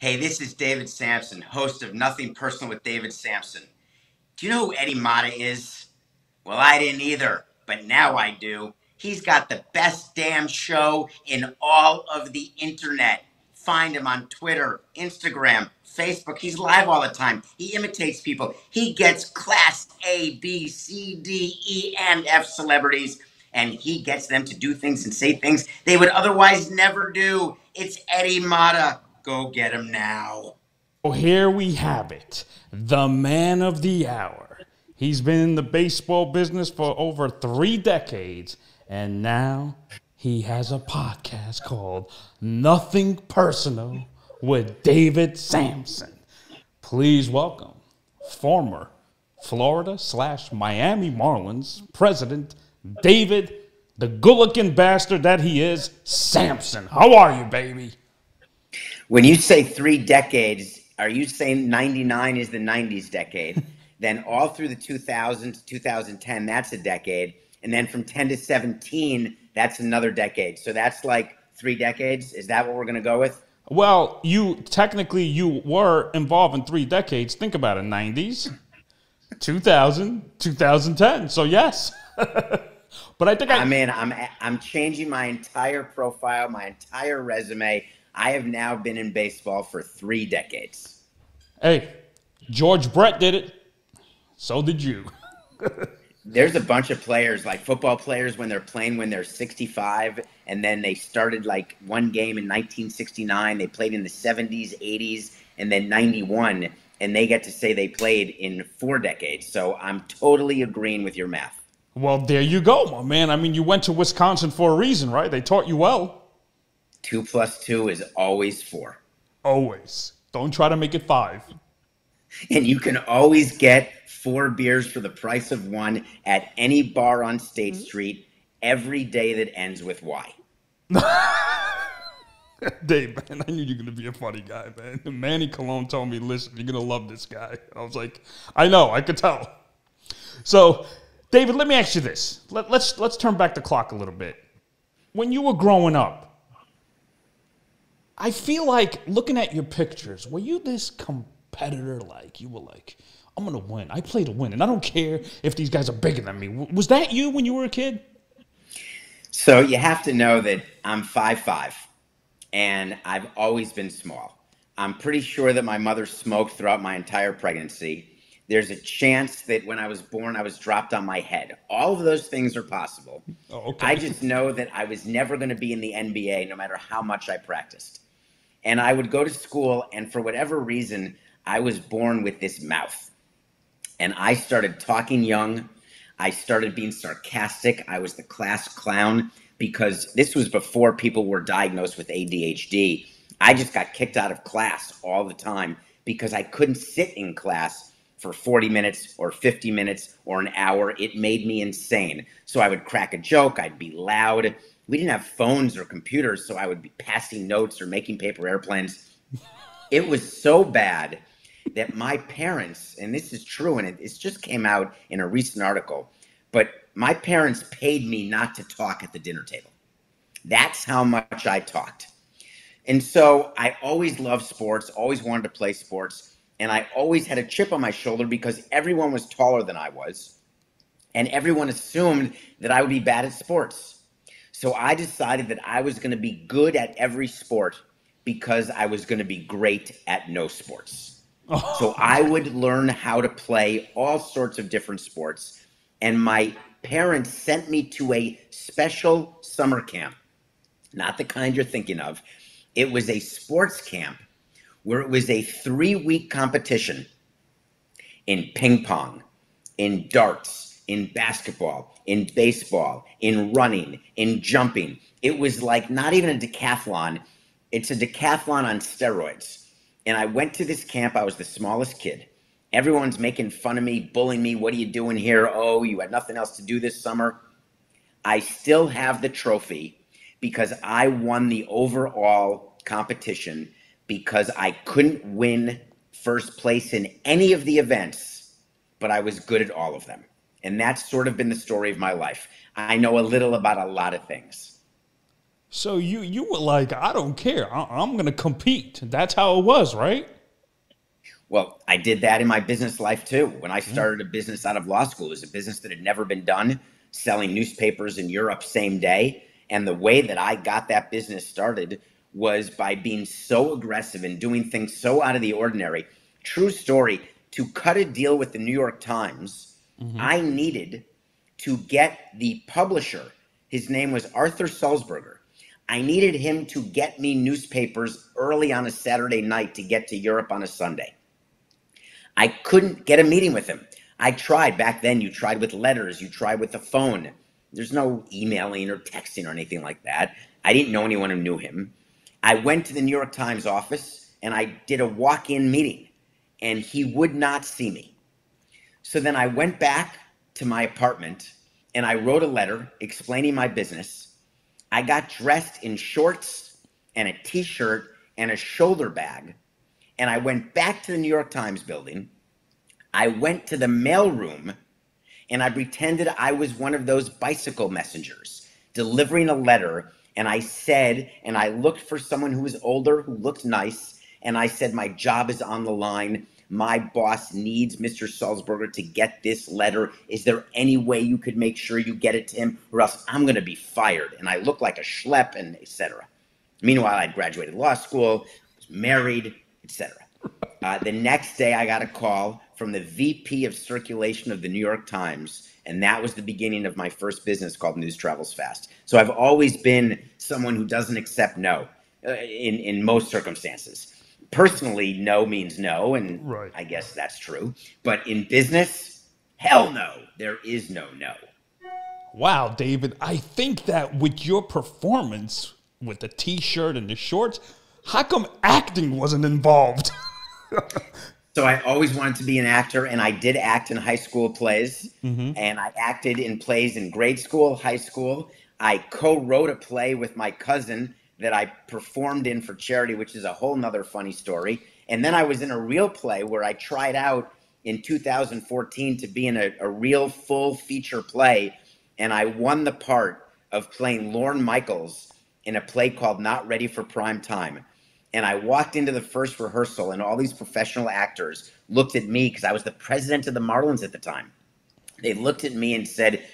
Hey, this is David Samson, host of Nothing Personal with David Samson. Do you know who Eddie Mata is? Well, I didn't either, but now I do. He's got the best damn show in all of the internet. Find him on Twitter, Instagram, Facebook. He's live all the time. He imitates people. He gets class A, B, C, D, E, and F celebrities, and he gets them to do things and say things they would otherwise never do. It's Eddie Mata. Go get him now. Well, here we have it the man of the hour. He's been in the baseball business for over three decades, and now he has a podcast called Nothing Personal with David Samson. Please welcome former Florida slash Miami Marlins president David, the good looking bastard that he is, Samson. How are you, baby? When you say three decades, are you saying 99 is the 90s decade? then all through the 2000s, 2010, that's a decade. And then from 10 to 17, that's another decade. So that's like three decades. Is that what we're going to go with? Well, you technically you were involved in three decades. Think about it: nineties, 2000, 2010. So yes, but I think I, I mean, I'm I'm changing my entire profile, my entire resume. I have now been in baseball for three decades. Hey, George Brett did it. So did you. There's a bunch of players, like football players, when they're playing when they're 65, and then they started like one game in 1969. They played in the 70s, 80s, and then 91, and they get to say they played in four decades. So I'm totally agreeing with your math. Well, there you go, my man. I mean, you went to Wisconsin for a reason, right? They taught you well. Two plus two is always four. Always. Don't try to make it five. And you can always get four beers for the price of one at any bar on State mm-hmm. Street every day that ends with Y. Dave, man, I knew you were gonna be a funny guy, man. Manny Cologne told me, "Listen, you're gonna love this guy." I was like, "I know, I could tell." So, David, let me ask you this. Let, let's let's turn back the clock a little bit. When you were growing up, I feel like looking at your pictures, were you this competitor? Like you were like, "I'm gonna win. I play to win, and I don't care if these guys are bigger than me." Was that you when you were a kid? So you have to know that I'm five five, and I've always been small. I'm pretty sure that my mother smoked throughout my entire pregnancy. There's a chance that when I was born, I was dropped on my head. All of those things are possible. Oh, okay. I just know that I was never going to be in the NBA no matter how much I practiced. And I would go to school, and for whatever reason, I was born with this mouth. And I started talking young. I started being sarcastic. I was the class clown because this was before people were diagnosed with ADHD. I just got kicked out of class all the time because I couldn't sit in class for 40 minutes or 50 minutes or an hour. It made me insane. So I would crack a joke, I'd be loud. We didn't have phones or computers, so I would be passing notes or making paper airplanes. It was so bad that my parents, and this is true, and it, it just came out in a recent article, but my parents paid me not to talk at the dinner table. That's how much I talked. And so I always loved sports, always wanted to play sports, and I always had a chip on my shoulder because everyone was taller than I was, and everyone assumed that I would be bad at sports. So I decided that I was going to be good at every sport because I was going to be great at no sports. Oh. So I would learn how to play all sorts of different sports. And my parents sent me to a special summer camp, not the kind you're thinking of. It was a sports camp where it was a three week competition in ping pong, in darts, in basketball, in baseball, in running, in jumping. It was like not even a decathlon, it's a decathlon on steroids. And I went to this camp, I was the smallest kid. Everyone's making fun of me, bullying me. What are you doing here? Oh, you had nothing else to do this summer. I still have the trophy because I won the overall competition because I couldn't win first place in any of the events, but I was good at all of them. And that's sort of been the story of my life. I know a little about a lot of things. So you you were like, I don't care. I, I'm going to compete. That's how it was, right? Well, I did that in my business life too. When I mm-hmm. started a business out of law school, it was a business that had never been done, selling newspapers in Europe same day. And the way that I got that business started was by being so aggressive and doing things so out of the ordinary. True story to cut a deal with the New York Times, mm-hmm. I needed to get the publisher, his name was Arthur Sulzberger. I needed him to get me newspapers early on a Saturday night to get to Europe on a Sunday. I couldn't get a meeting with him. I tried back then. You tried with letters, you tried with the phone. There's no emailing or texting or anything like that. I didn't know anyone who knew him. I went to the New York Times office and I did a walk in meeting, and he would not see me. So then I went back to my apartment and I wrote a letter explaining my business. I got dressed in shorts and a t shirt and a shoulder bag and I went back to the New York Times building. I went to the mailroom and I pretended I was one of those bicycle messengers delivering a letter. And I said, and I looked for someone who was older, who looked nice. And I said, My job is on the line. My boss needs Mr. Sulzberger to get this letter. Is there any way you could make sure you get it to him, or else I'm going to be fired? And I look like a schlep, and etc. Meanwhile, I'd graduated law school, was married, etc. Uh, the next day, I got a call from the VP of circulation of the New York Times, and that was the beginning of my first business called News Travels Fast. So I've always been someone who doesn't accept no uh, in in most circumstances. Personally, no means no, and right. I guess that's true. But in business, hell no, there is no no. Wow, David, I think that with your performance with the t-shirt and the shorts, how come acting wasn't involved? so I always wanted to be an actor, and I did act in high school plays, mm-hmm. and I acted in plays in grade school, high school. I co-wrote a play with my cousin that I performed in for charity, which is a whole nother funny story. And then I was in a real play where I tried out in 2014 to be in a, a real full feature play, and I won the part of playing Lorne Michaels in a play called Not Ready for Prime Time. And I walked into the first rehearsal, and all these professional actors looked at me because I was the president of the Marlins at the time. They looked at me and said,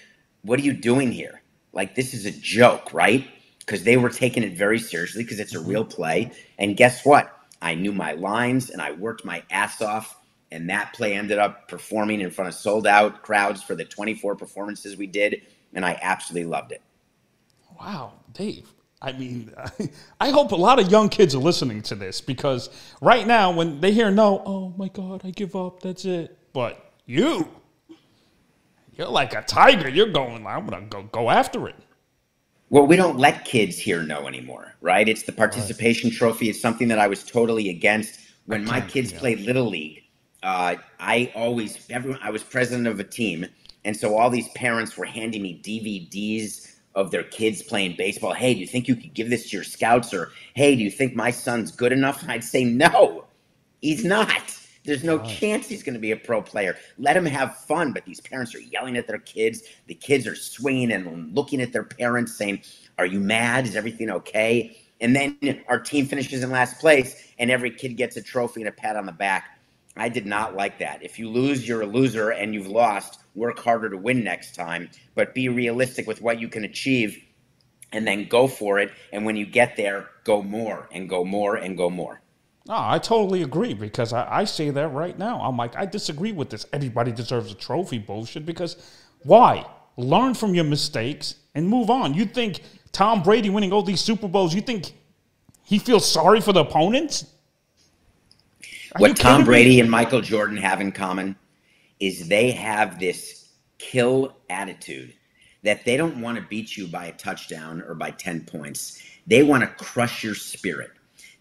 What are you doing here? Like, this is a joke, right? Because they were taking it very seriously because it's a mm-hmm. real play. And guess what? I knew my lines and I worked my ass off. And that play ended up performing in front of sold out crowds for the 24 performances we did. And I absolutely loved it. Wow, Dave. I mean, I hope a lot of young kids are listening to this because right now, when they hear no, oh my God, I give up, that's it. But you, you're like a tiger. You're going, I'm going to go, go after it. Well, we don't let kids here know anymore, right? It's the participation right. trophy. It's something that I was totally against when my kids yeah. played Little League. Uh, I always, everyone, I was president of a team. And so all these parents were handing me DVDs of their kids playing baseball. Hey, do you think you could give this to your scouts? Or hey, do you think my son's good enough? I'd say no, he's not. There's no chance he's going to be a pro player. Let him have fun. But these parents are yelling at their kids. The kids are swinging and looking at their parents, saying, "Are you mad? Is everything okay?" And then our team finishes in last place, and every kid gets a trophy and a pat on the back. I did not like that. If you lose, you're a loser, and you've lost work harder to win next time, but be realistic with what you can achieve and then go for it. And when you get there, go more and go more and go more. No, I totally agree because I, I say that right now. I'm like, I disagree with this. Everybody deserves a trophy bullshit because why? Learn from your mistakes and move on. You think Tom Brady winning all these Super Bowls, you think he feels sorry for the opponents? Are what Tom Brady me? and Michael Jordan have in common is they have this kill attitude that they don't want to beat you by a touchdown or by 10 points. They want to crush your spirit.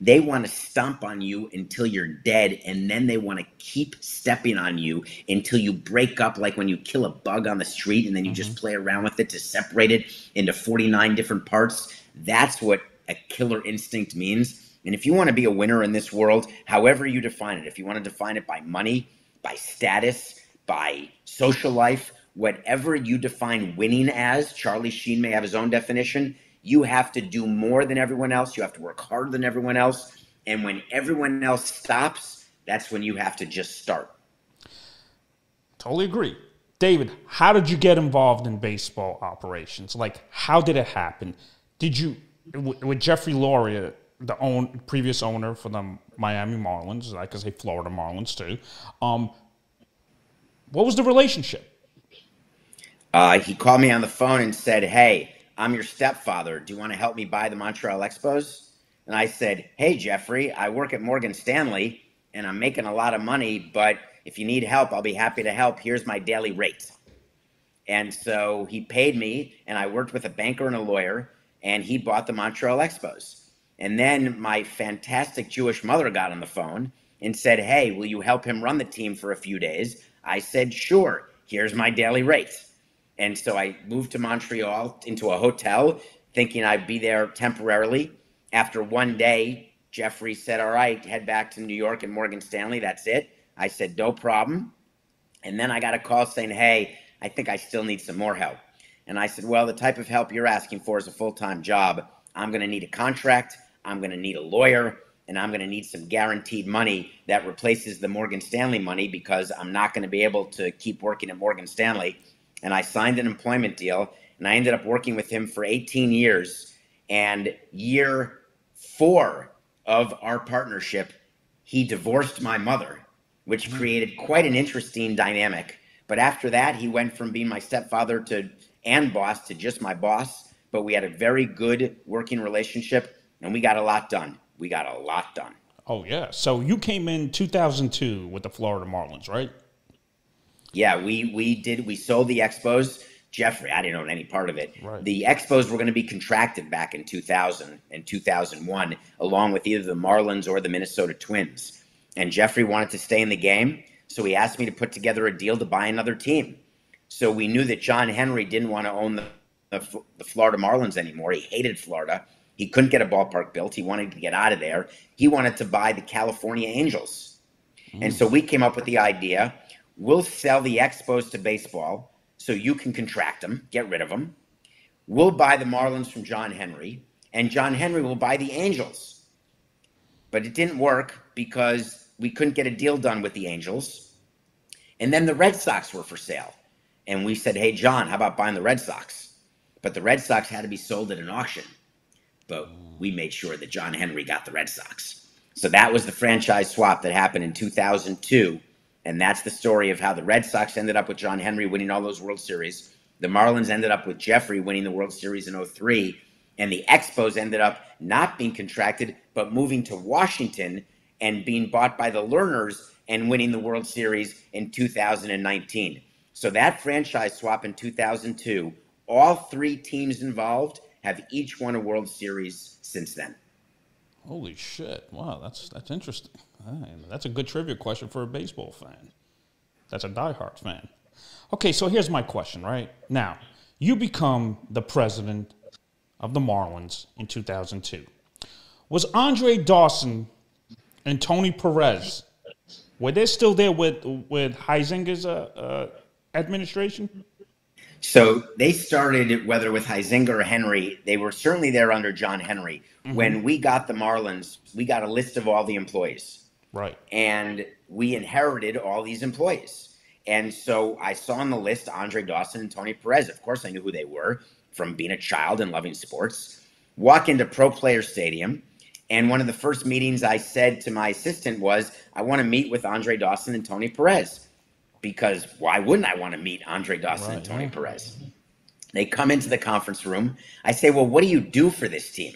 They want to stomp on you until you're dead, and then they want to keep stepping on you until you break up, like when you kill a bug on the street and then you mm-hmm. just play around with it to separate it into 49 different parts. That's what a killer instinct means. And if you want to be a winner in this world, however you define it, if you want to define it by money, by status, by social life, whatever you define winning as, Charlie Sheen may have his own definition. You have to do more than everyone else. You have to work harder than everyone else. And when everyone else stops, that's when you have to just start. Totally agree. David, how did you get involved in baseball operations? Like, how did it happen? Did you, with Jeffrey Loria, the own previous owner for the Miami Marlins, I could say Florida Marlins too. Um, what was the relationship? Uh, he called me on the phone and said, "Hey, I'm your stepfather. Do you want to help me buy the Montreal Expos?" And I said, "Hey, Jeffrey, I work at Morgan Stanley and I'm making a lot of money, but if you need help, I'll be happy to help. Here's my daily rate." And so he paid me, and I worked with a banker and a lawyer, and he bought the Montreal Expos. And then my fantastic Jewish mother got on the phone and said, Hey, will you help him run the team for a few days? I said, Sure. Here's my daily rate. And so I moved to Montreal into a hotel thinking I'd be there temporarily. After one day, Jeffrey said, All right, head back to New York and Morgan Stanley. That's it. I said, No problem. And then I got a call saying, Hey, I think I still need some more help. And I said, Well, the type of help you're asking for is a full time job. I'm going to need a contract. I'm going to need a lawyer and I'm going to need some guaranteed money that replaces the Morgan Stanley money because I'm not going to be able to keep working at Morgan Stanley. And I signed an employment deal and I ended up working with him for 18 years. And year four of our partnership, he divorced my mother, which mm-hmm. created quite an interesting dynamic. But after that, he went from being my stepfather to and boss to just my boss. But we had a very good working relationship and we got a lot done. We got a lot done. Oh yeah. So you came in 2002 with the Florida Marlins, right? Yeah, we we did. We sold the Expos. Jeffrey, I didn't own any part of it. Right. The Expos were going to be contracted back in 2000 and 2001, along with either the Marlins or the Minnesota Twins. And Jeffrey wanted to stay in the game, so he asked me to put together a deal to buy another team. So we knew that John Henry didn't want to own the, the, the Florida Marlins anymore. He hated Florida. He couldn't get a ballpark built. He wanted to get out of there. He wanted to buy the California Angels. Mm. And so we came up with the idea we'll sell the Expos to baseball so you can contract them, get rid of them. We'll buy the Marlins from John Henry, and John Henry will buy the Angels. But it didn't work because we couldn't get a deal done with the Angels. And then the Red Sox were for sale. And we said, hey, John, how about buying the Red Sox? But the Red Sox had to be sold at an auction but we made sure that John Henry got the Red Sox. So that was the franchise swap that happened in 2002. And that's the story of how the Red Sox ended up with John Henry winning all those World Series. The Marlins ended up with Jeffrey winning the World Series in 03. And the Expos ended up not being contracted, but moving to Washington and being bought by the Lerners and winning the World Series in 2019. So that franchise swap in 2002, all three teams involved have each won a World Series since then. Holy shit! Wow, that's that's interesting. That's a good trivia question for a baseball fan. That's a diehard fan. Okay, so here's my question. Right now, you become the president of the Marlins in 2002. Was Andre Dawson and Tony Perez were they still there with with Huizenga's uh, uh, administration? So they started, whether with Huizenga or Henry, they were certainly there under John Henry. Mm-hmm. When we got the Marlins, we got a list of all the employees. Right. And we inherited all these employees. And so I saw on the list Andre Dawson and Tony Perez. Of course, I knew who they were from being a child and loving sports. Walk into Pro Player Stadium. And one of the first meetings I said to my assistant was, I want to meet with Andre Dawson and Tony Perez because why wouldn't I want to meet Andre Dawson right, and Tony yeah. Perez? They come into the conference room. I say, Well, what do you do for this team?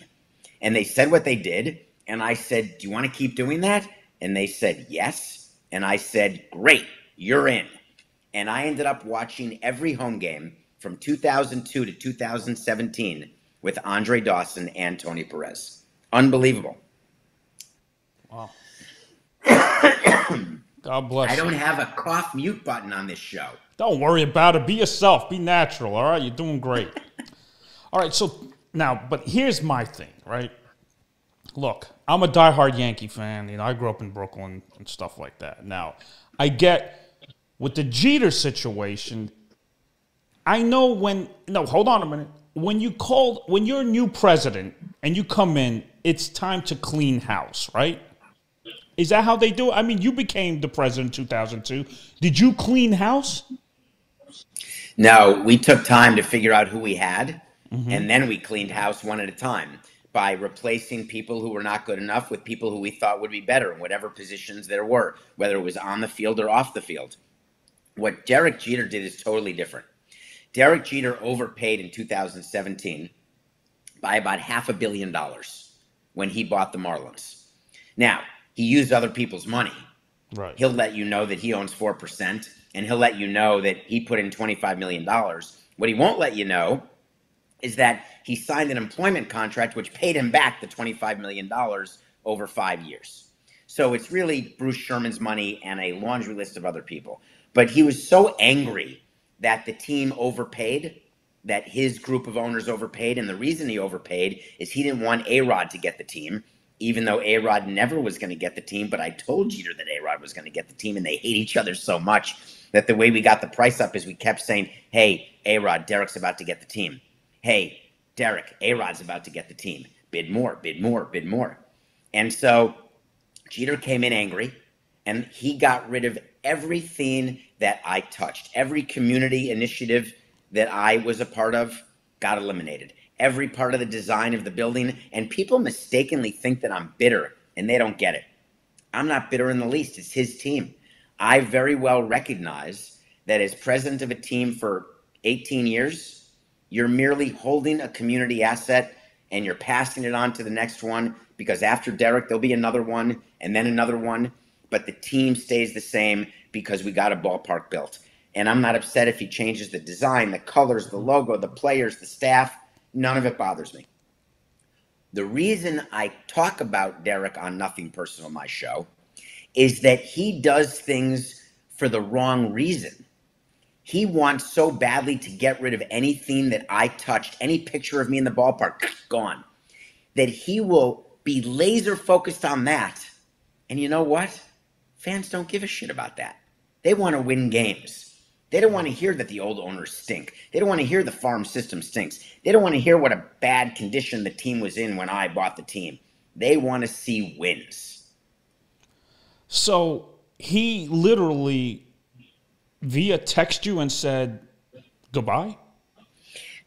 And they said what they did. And I said, Do you want to keep doing that? And they said, Yes. And I said, Great, you're in. And I ended up watching every home game from 2002 to 2017 with Andre Dawson and Tony Perez. Unbelievable. Wow. God bless. I don't you. have a cough mute button on this show. Don't worry about it. Be yourself. Be natural. All right, you're doing great. all right, so now, but here's my thing, right? Look, I'm a diehard Yankee fan. You know, I grew up in Brooklyn and stuff like that. Now, I get with the Jeter situation. I know when. No, hold on a minute. when you called when you're a new president and you come in, it's time to clean house, right? Is that how they do it? I mean, you became the president in 2002. Did you clean house? No, we took time to figure out who we had, mm-hmm. and then we cleaned house one at a time by replacing people who were not good enough with people who we thought would be better in whatever positions there were, whether it was on the field or off the field. What Derek Jeter did is totally different. Derek Jeter overpaid in 2017 by about half a billion dollars when he bought the Marlins. Now, he used other people's money. Right. He'll let you know that he owns 4%, and he'll let you know that he put in $25 million. What he won't let you know is that he signed an employment contract which paid him back the $25 million over five years. So it's really Bruce Sherman's money and a laundry list of other people. But he was so angry that the team overpaid, that his group of owners overpaid. And the reason he overpaid is he didn't want A Rod to get the team, even though A Rod never was going to get the team. But I told Jeter that A Rod was going to get the team, and they hate each other so much that the way we got the price up is we kept saying, Hey, A Rod, Derek's about to get the team. Hey, Derek, A Rod's about to get the team. Bid more, bid more, bid more. And so Jeter came in angry and he got rid of everything that I touched. Every community initiative that I was a part of got eliminated. Every part of the design of the building. And people mistakenly think that I'm bitter and they don't get it. I'm not bitter in the least. It's his team. I very well recognize that as president of a team for 18 years, you're merely holding a community asset and you're passing it on to the next one because after Derek, there'll be another one and then another one. But the team stays the same because we got a ballpark built. And I'm not upset if he changes the design, the colors, the logo, the players, the staff. None of it bothers me. The reason I talk about Derek on Nothing Personal, my show, is that he does things for the wrong reason. He wants so badly to get rid of anything that I touched, any picture of me in the ballpark, gone, that he will be laser focused on that. And you know what? Fans don't give a shit about that. They want to win games. They don't want to hear that the old owners stink. They don't want to hear the farm system stinks. They don't want to hear what a bad condition the team was in when I bought the team. They want to see wins. So he literally via text you and said goodbye?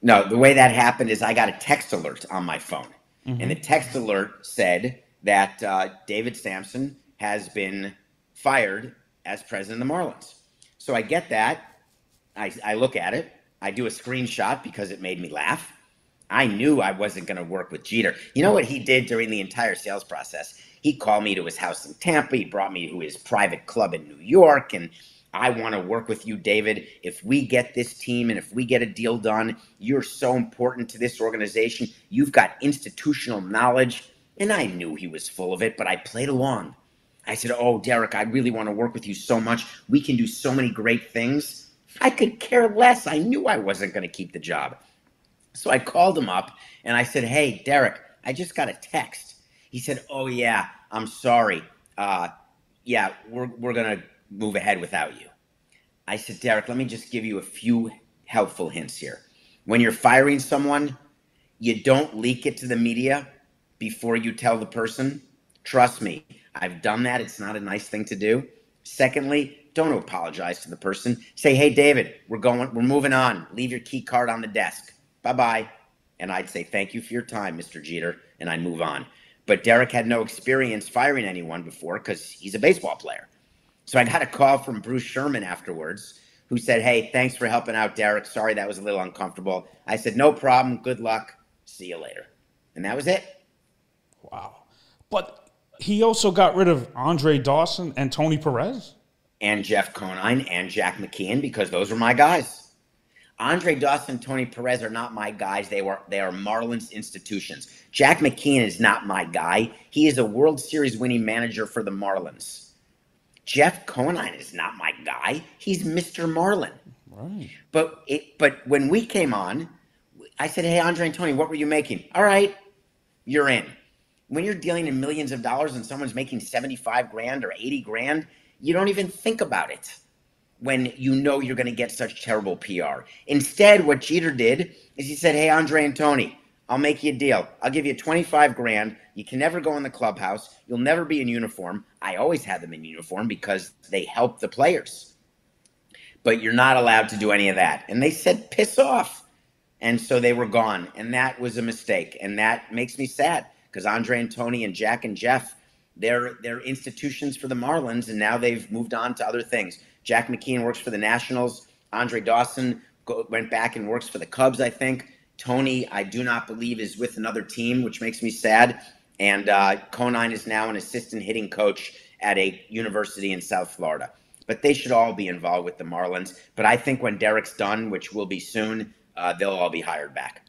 No, the way that happened is I got a text alert on my phone. Mm-hmm. And the text alert said that uh, David Samson has been fired as president of the Marlins. So I get that. I, I look at it. I do a screenshot because it made me laugh. I knew I wasn't going to work with Jeter. You know what he did during the entire sales process? He called me to his house in Tampa. He brought me to his private club in New York. And I want to work with you, David. If we get this team and if we get a deal done, you're so important to this organization. You've got institutional knowledge. And I knew he was full of it, but I played along. I said, Oh, Derek, I really want to work with you so much. We can do so many great things. I could care less. I knew I wasn't going to keep the job. So I called him up and I said, Hey, Derek, I just got a text. He said, Oh, yeah, I'm sorry. Uh, yeah, we're, we're going to move ahead without you. I said, Derek, let me just give you a few helpful hints here. When you're firing someone, you don't leak it to the media before you tell the person. Trust me, I've done that. It's not a nice thing to do. Secondly, don't apologize to the person. Say, "Hey, David, we're going. We're moving on. Leave your key card on the desk. Bye bye." And I'd say, "Thank you for your time, Mr. Jeter," and I'd move on. But Derek had no experience firing anyone before because he's a baseball player. So I hmm. got a call from Bruce Sherman afterwards, who said, "Hey, thanks for helping out, Derek. Sorry that was a little uncomfortable." I said, "No problem. Good luck. See you later." And that was it. Wow. But he also got rid of Andre Dawson and Tony Perez. And Jeff Conine and Jack McKeon because those were my guys. Andre Dawson and Tony Perez are not my guys. They were they are Marlins institutions. Jack McKeon is not my guy. He is a World Series winning manager for the Marlins. Jeff Conine is not my guy. He's Mr. Marlin. Right. But it, but when we came on, I said, "Hey, Andre and Tony, what were you making?" All right, you're in when you're dealing in millions of dollars and someone's making 75 grand or 80 grand, you don't even think about it. when you know you're going to get such terrible PR. Instead, what Jeter did is he said, "Hey, Andre and Tony, I'll make you a deal. I'll give you 25 grand. You can never go in the clubhouse. You'll never be in uniform. I always had them in uniform because they help the players. But you're not allowed to do any of that." And they said, "Piss off." And so they were gone, and that was a mistake, and that makes me sad because Andre and Tony and Jack and Jeff, they're they're institutions for the Marlins, and now they've moved on to other things. Jack McKeon works for the Nationals. Andre Dawson go, went back and works for the Cubs, I think. Tony, I do not believe, is with another team, which makes me sad. And uh, Conine is now an assistant hitting coach at a university in South Florida. But they should all be involved with the Marlins. But I think when Derek's done, which will be soon, uh, they'll all be hired back.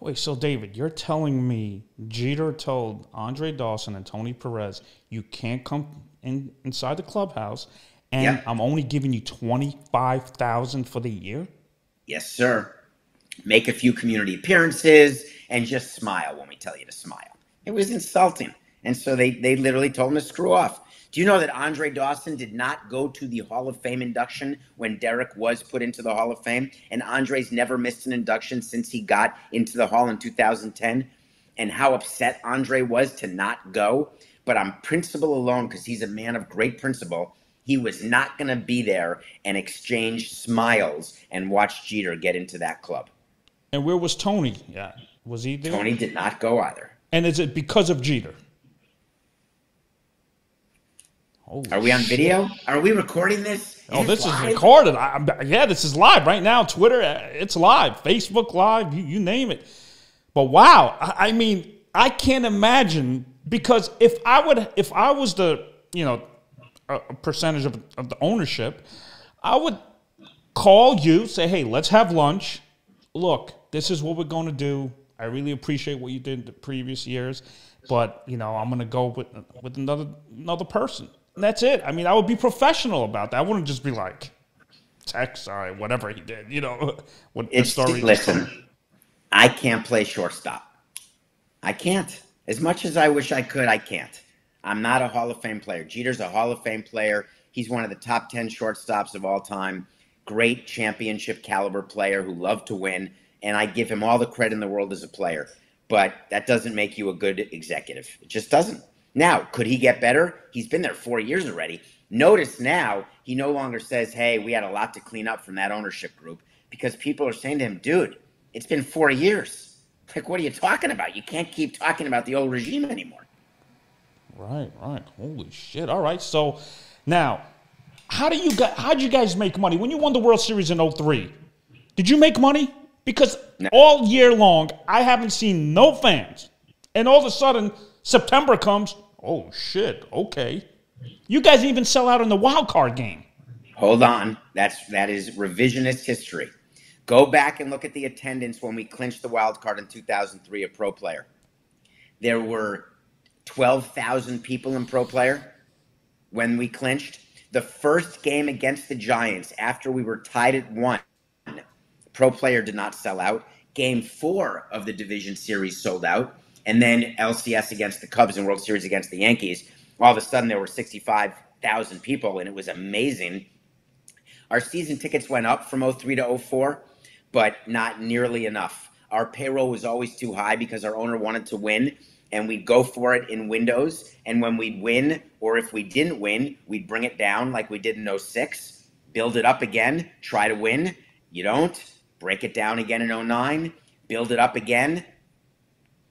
Wait, so David, you're telling me Jeter told Andre Dawson and Tony Perez you can't come in inside the clubhouse, and Yeah. I'm only giving you twenty five thousand for the year? Yes, sir. Make a few community appearances and just smile when we tell you to smile. It was insulting. And so they, they literally told him to screw off. Do you know that Andre Dawson did not go to the Hall of Fame induction when Derek was put into the Hall of Fame? And Andre's never missed an induction since he got into the Hall in 2010. And how upset Andre was to not go. But on principle alone, because he's a man of great principle, he was not going to be there and exchange smiles and watch Jeter get into that club. And where was Tony? Yeah, was he there? Tony did not go either. And is it because of Jeter? Holy Are we on shit. video? Are we recording this? Oh, this is recorded. I, yeah, this is live right now. Twitter, uh, it's live. Facebook live, you, you name it. But wow, I, I mean, I can't imagine because if I would, if I was the, you know, a, a percentage of, of the ownership, I would call you, say, hey, let's have lunch. Look, this is what we're going to do. I really appreciate what you did the previous years, but you know, I'm going to go with with another another person. And that's it. I mean, I would be professional about that. I wouldn't just be like, text, sorry, whatever he did. You know, what the It's story. listen. I can't play shortstop. I can't. As much as I wish I could, I can't. I'm not a Hall of Fame player. Jeter's a Hall of Fame player. He's one of the top 10 shortstops of all time. Great championship caliber player who loved to win. And I give him all the credit in the world as a player. But that doesn't make you a good executive. It just doesn't. Now, could he get better? He's been there four years already. Notice now he no longer says, hey, we had a lot to clean up from that ownership group because people are saying to him, dude, it's been four years. Like, what are you talking about? You can't keep talking about the old regime anymore. Right, right. Holy shit. All right. So now, how do you guys, how'd you guys make money? When you won the World Series in 03, did you make money? Because No. all year long, I haven't seen no fans. And all of a sudden, September comes. Oh, shit. Okay. You guys even sell out in the wild card game. Hold on. That's that is revisionist history. Go back and look at the attendance when we clinched the wild card in 2003 a Pro Player. There were 12,000 people in Pro Player when we clinched. The first game against the Giants after we were tied at one, Pro Player did not sell out. Game four of the division series sold out. And then LCS against the Cubs and World Series against the Yankees. All of a sudden, there were 65,000 people, and it was amazing. Our season tickets went up from 03 to 04, but not nearly enough. Our payroll was always too high because our owner wanted to win, and we'd go for it in windows. And when we'd win, or if we didn't win, we'd bring it down like we did in 06, build it up again, try to win. You don't, break it down again in 09, build it up again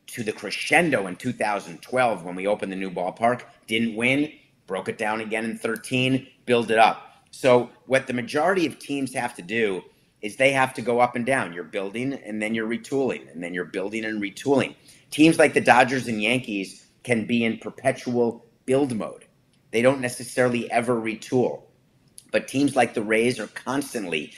to the crescendo in 2012 when we opened the new ballpark. Didn't win, broke it down again in 13, build it up. So, what the majority of teams have to do is they have to go up and down. You're building and then you're retooling, and then you're building and retooling. Teams like the Dodgers and Yankees can be in perpetual build mode, they don't necessarily ever retool. But teams like the Rays are constantly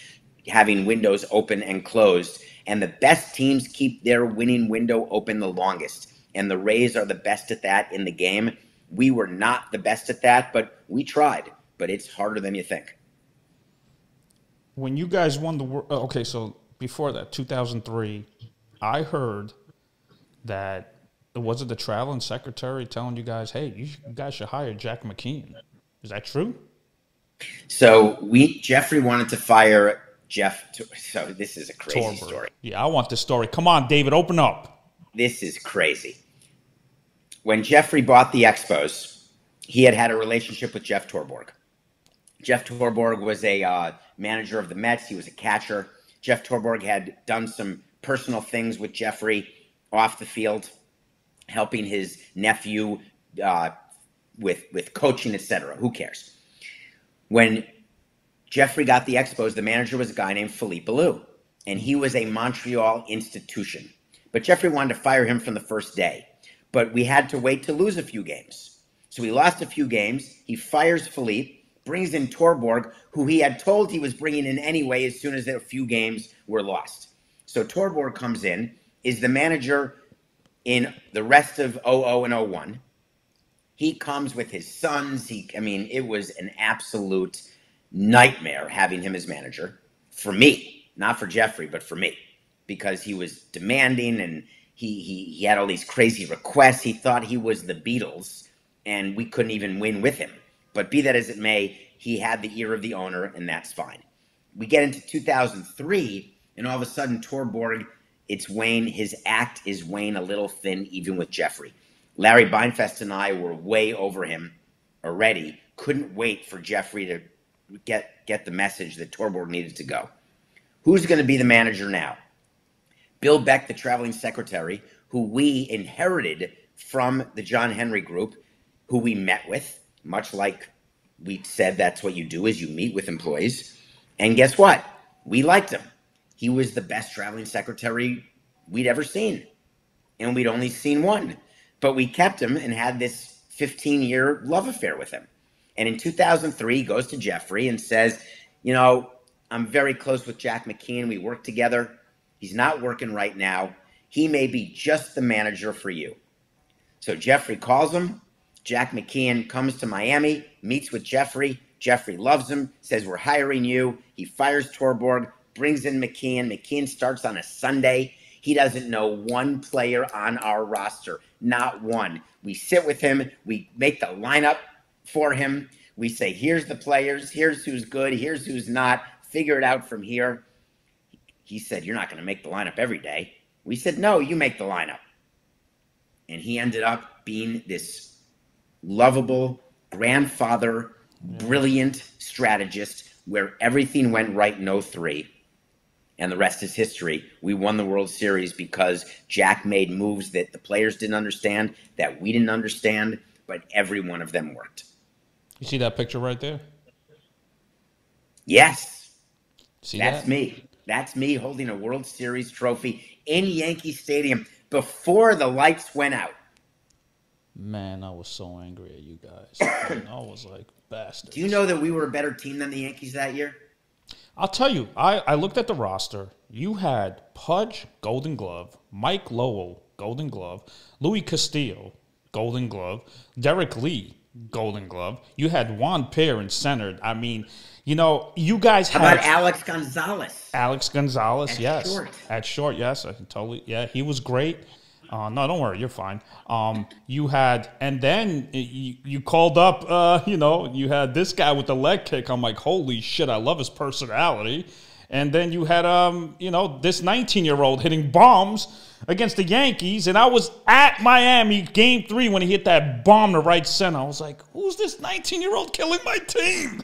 having windows open and closed. And the best teams keep their winning window open the longest. And the Rays are the best at that in the game. We were not the best at that, but we tried. But it's harder than you think. When you guys won the World, okay, so before that, 2003, I heard that it was it the traveling secretary telling you guys, hey, you, you guys should hire Jack McKeon. Is that true? So we Jeffrey wanted to fire Jeff. So this is a crazy Torborg. story. Yeah, I want the story. Come on, David, open up. This is crazy. When Jeffrey bought the Expos, he had had a relationship with Jeff Torborg. Jeff Torborg was a uh, manager of the Mets. He was a catcher. Jeff Torborg had done some personal things with Jeffrey off the field, helping his nephew uh, with with coaching, etc. Who cares? When Jeffrey got the Expos, the manager was a guy named Felipe Alou, and he was a Montreal institution. But Jeffrey wanted to fire him from the first day. But we had to wait to lose a few games. So we lost a few games. He fires Philippe, brings in Torborg, who he had told he was bringing in anyway as soon as a few games were lost. So Torborg comes in, is the manager in the rest of 00 and 01. He comes with his sons. He, I mean, it was an absolute nightmare having him as manager for me, not for Jeffrey, but for me, because he was demanding and he, he, he had all these crazy requests. He thought he was the Beatles and we couldn't even win with him. But be that as it may, he had the ear of the owner, and that's fine. We get into 2003, and all of a sudden, Torborg, it's Wayne. His act is Wayne a little thin, even with Jeffrey. Larry Beinfest and I were way over him already. Couldn't wait for Jeffrey to get get the message that Torborg needed to go. Who's going to be the manager now? Bill Beck, the traveling secretary, who we inherited from the John Henry Group, who we met with, much like we said that's what you do is you meet with employees. And guess what? We liked him. He was the best traveling secretary we'd ever seen. And we'd only seen one. But we kept him and had this 15 year love affair with him. And in 2003, he goes to Jeffrey and says, You know, I'm very close with Jack McKeon. We work together. He's not working right now. He may be just the manager for you. So Jeffrey calls him. Jack McKeon comes to Miami, meets with Jeffrey. Jeffrey loves him, says, We're hiring you. He fires Torborg, brings in McKeon. McKeon starts on a Sunday. He doesn't know one player on our roster, not one. We sit with him, we make the lineup for him. We say, Here's the players, here's who's good, here's who's not. Figure it out from here. He said, You're not going to make the lineup every day. We said, No, you make the lineup. And he ended up being this lovable grandfather, brilliant strategist where everything went right in 03. And the rest is history. We won the World Series because Jack made moves that the players didn't understand, that we didn't understand, but every one of them worked. You see that picture right there? Yes. See That's that? me. That's me holding a World Series trophy in Yankee Stadium before the lights went out. Man, I was so angry at you guys. Man, I was like, bastard. Do you know that we were a better team than the Yankees that year? I'll tell you, I, I looked at the roster. You had Pudge, Golden Glove, Mike Lowell, Golden Glove, Luis Castillo, Golden Glove, Derrek Lee, Golden Glove. You had Juan Pierre in center. I mean, you know, you guys How had about Alex Gonzalez? Alex Gonzalez, At yes. short. At short, yes. I can totally, yeah, he was great. Uh, no, don't worry, you're fine. Um, you had, and then you, you called up, uh, you know, you had this guy with the leg kick. I'm like, holy shit, I love his personality. And then you had, um, you know, this 19 year old hitting bombs against the Yankees. And I was at Miami game three when he hit that bomb to right center. I was like, who's this 19 year old killing my team?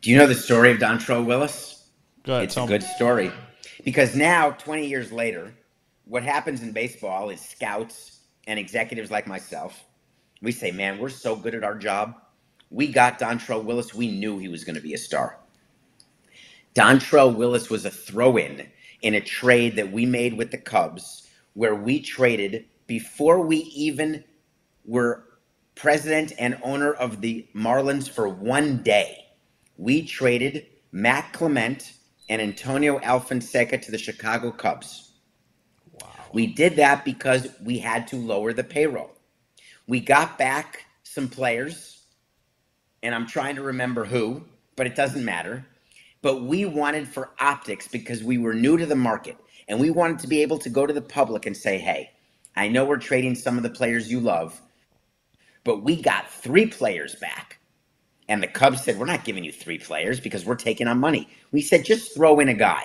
Do you know the story of Dontrelle Willis? Go ahead, It's a me. good story. Because now, 20 years later, what happens in baseball is scouts and executives like myself, we say, man, we're so good at our job. We got Dontrelle Willis. We knew he was going to be a star. Dontrelle Willis was a throw in in a trade that we made with the Cubs, where we traded before we even were president and owner of the Marlins for one day. We traded Matt Clement and Antonio Alfonseca to the Chicago Cubs. Wow. We did that because we had to lower the payroll. We got back some players, and I'm trying to remember who, but it doesn't matter. But we wanted for optics because we were new to the market and we wanted to be able to go to the public and say, hey, I know we're trading some of the players you love, but we got three players back. And the Cubs said, We're not giving you three players because we're taking on money. We said, Just throw in a guy.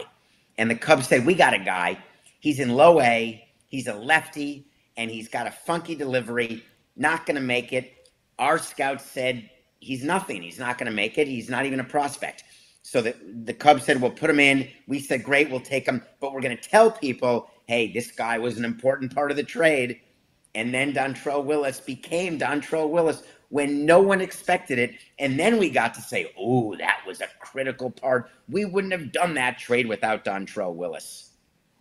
And the Cubs said, We got a guy. He's in low A. He's a lefty and he's got a funky delivery. Not going to make it. Our scouts said, He's nothing. He's not going to make it. He's not even a prospect. So the, the Cubs said, We'll put him in. We said, Great, we'll take him. But we're going to tell people, Hey, this guy was an important part of the trade. And then Dontrelle Willis became Dontrelle Willis when no one expected it. And then we got to say, oh, that was a critical part. We wouldn't have done that trade without Dontrelle Willis.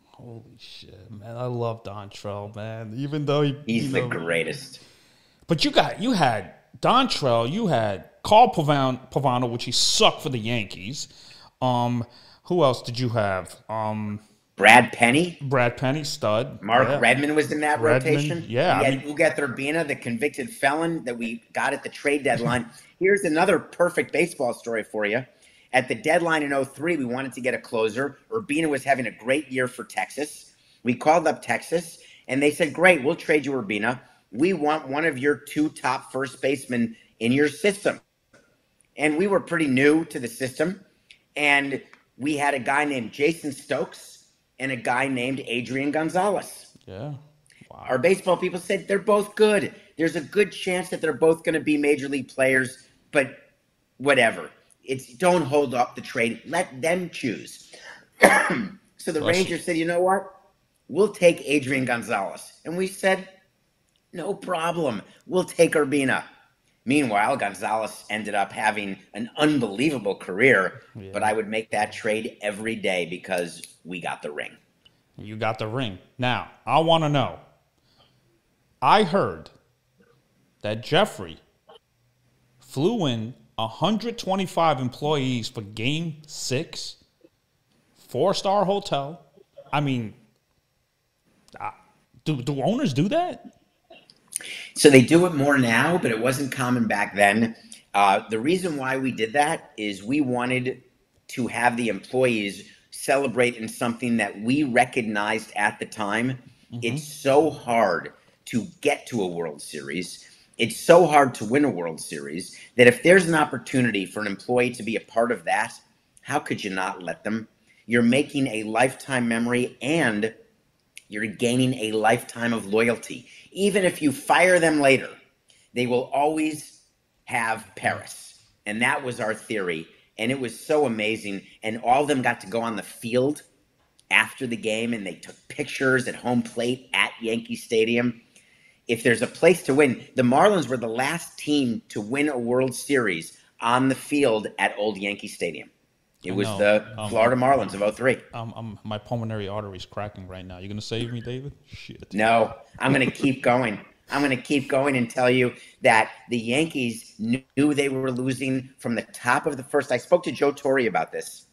Holy shit, man! I love Dontrelle, man. Even though he, he's the know, greatest. But you got you had Dontrelle, you had Carl Pavano, which he sucked for the Yankees. Um, who else did you have? Um, Brad Penny. Brad Penny, stud. Mark yeah. Redmond was in that Redmond, rotation. Yeah. We had Urbina, the convicted felon that we got at the trade deadline. Here's another perfect baseball story for you. At the deadline in 03, we wanted to get a closer. Urbina was having a great year for Texas. We called up Texas, and they said, Great, we'll trade you Urbina. We want one of your two top first basemen in your system. And we were pretty new to the system. And we had a guy named Jason Stokes and a guy named Adrian Gonzalez. Yeah. Wow. Our baseball people said they're both good. There's a good chance that they're both going to be major league players, but whatever. It's don't hold up the trade. Let them choose. so the Bless Rangers you. said, you know what? We'll take Adrian Gonzalez. And we said, no problem. We'll take Urbina. Meanwhile, Gonzalez ended up having an unbelievable career, yeah. but I would make that trade every day because we got the ring. You got the ring. Now, I want to know. I heard that Jeffrey flew in 125 employees for game six, four star hotel. I mean, uh, do, do owners do that? So they do it more now, but it wasn't common back then. Uh, the reason why we did that is we wanted to have the employees celebrate in something that we recognized at the time. Mm-hmm. It's so hard to get to a World Series. It's so hard to win a World Series that if there's an opportunity for an employee to be a part of that, how could you not let them? You're making a lifetime memory and you're gaining a lifetime of loyalty. Even if you fire them later, they will always have Paris. And that was our theory and it was so amazing. And all of them got to go on the field after the game, and they took pictures at home plate at Yankee Stadium. If there's a place to win, the Marlins were the last team to win a World Series on the field at Old Yankee Stadium. It was the um, Florida Marlins of 03. Um, um, my pulmonary artery is cracking right now. You're going to save me, David? Shit. No, I'm going to keep going. I'm going to keep going and tell you that the Yankees knew they were losing from the top of the first. I spoke to Joe Torre about this.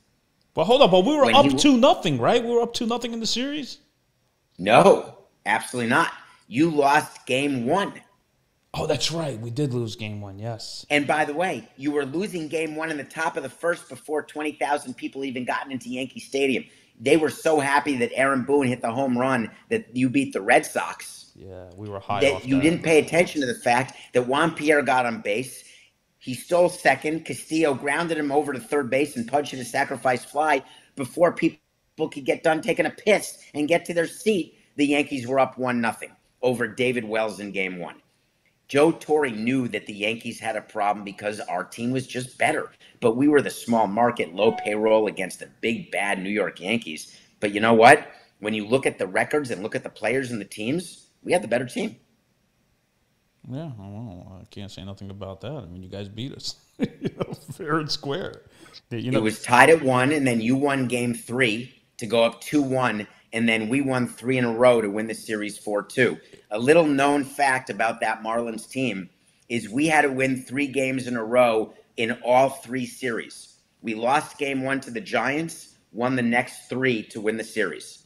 Well, hold on, but we were when up to nothing, right? We were up to nothing in the series. No, absolutely not. You lost game one. Oh, that's right. We did lose game one, yes. And by the way, you were losing game one in the top of the first before 20,000 people even gotten into Yankee Stadium. They were so happy that Aaron Boone hit the home run that you beat the Red Sox yeah, we were high. That you that. didn't pay attention to the fact that Juan Pierre got on base. He stole second. Castillo grounded him over to third base and punched in a sacrifice fly before people could get done taking a piss and get to their seat. The Yankees were up one nothing over David Wells in Game One. Joe Torre knew that the Yankees had a problem because our team was just better. But we were the small market, low payroll against the big, bad New York Yankees. But you know what? When you look at the records and look at the players and the teams, we had the better team. Yeah, well, I can't say nothing about that. I mean, you guys beat us, you know, fair and square. You know, it was tied at one, and then you won game three to go up two one, and then we won three in a row to win the series four two. A little known fact about that Marlins team is we had to win three games in a row in all three series. We lost game one to the Giants, won the next three to win the series.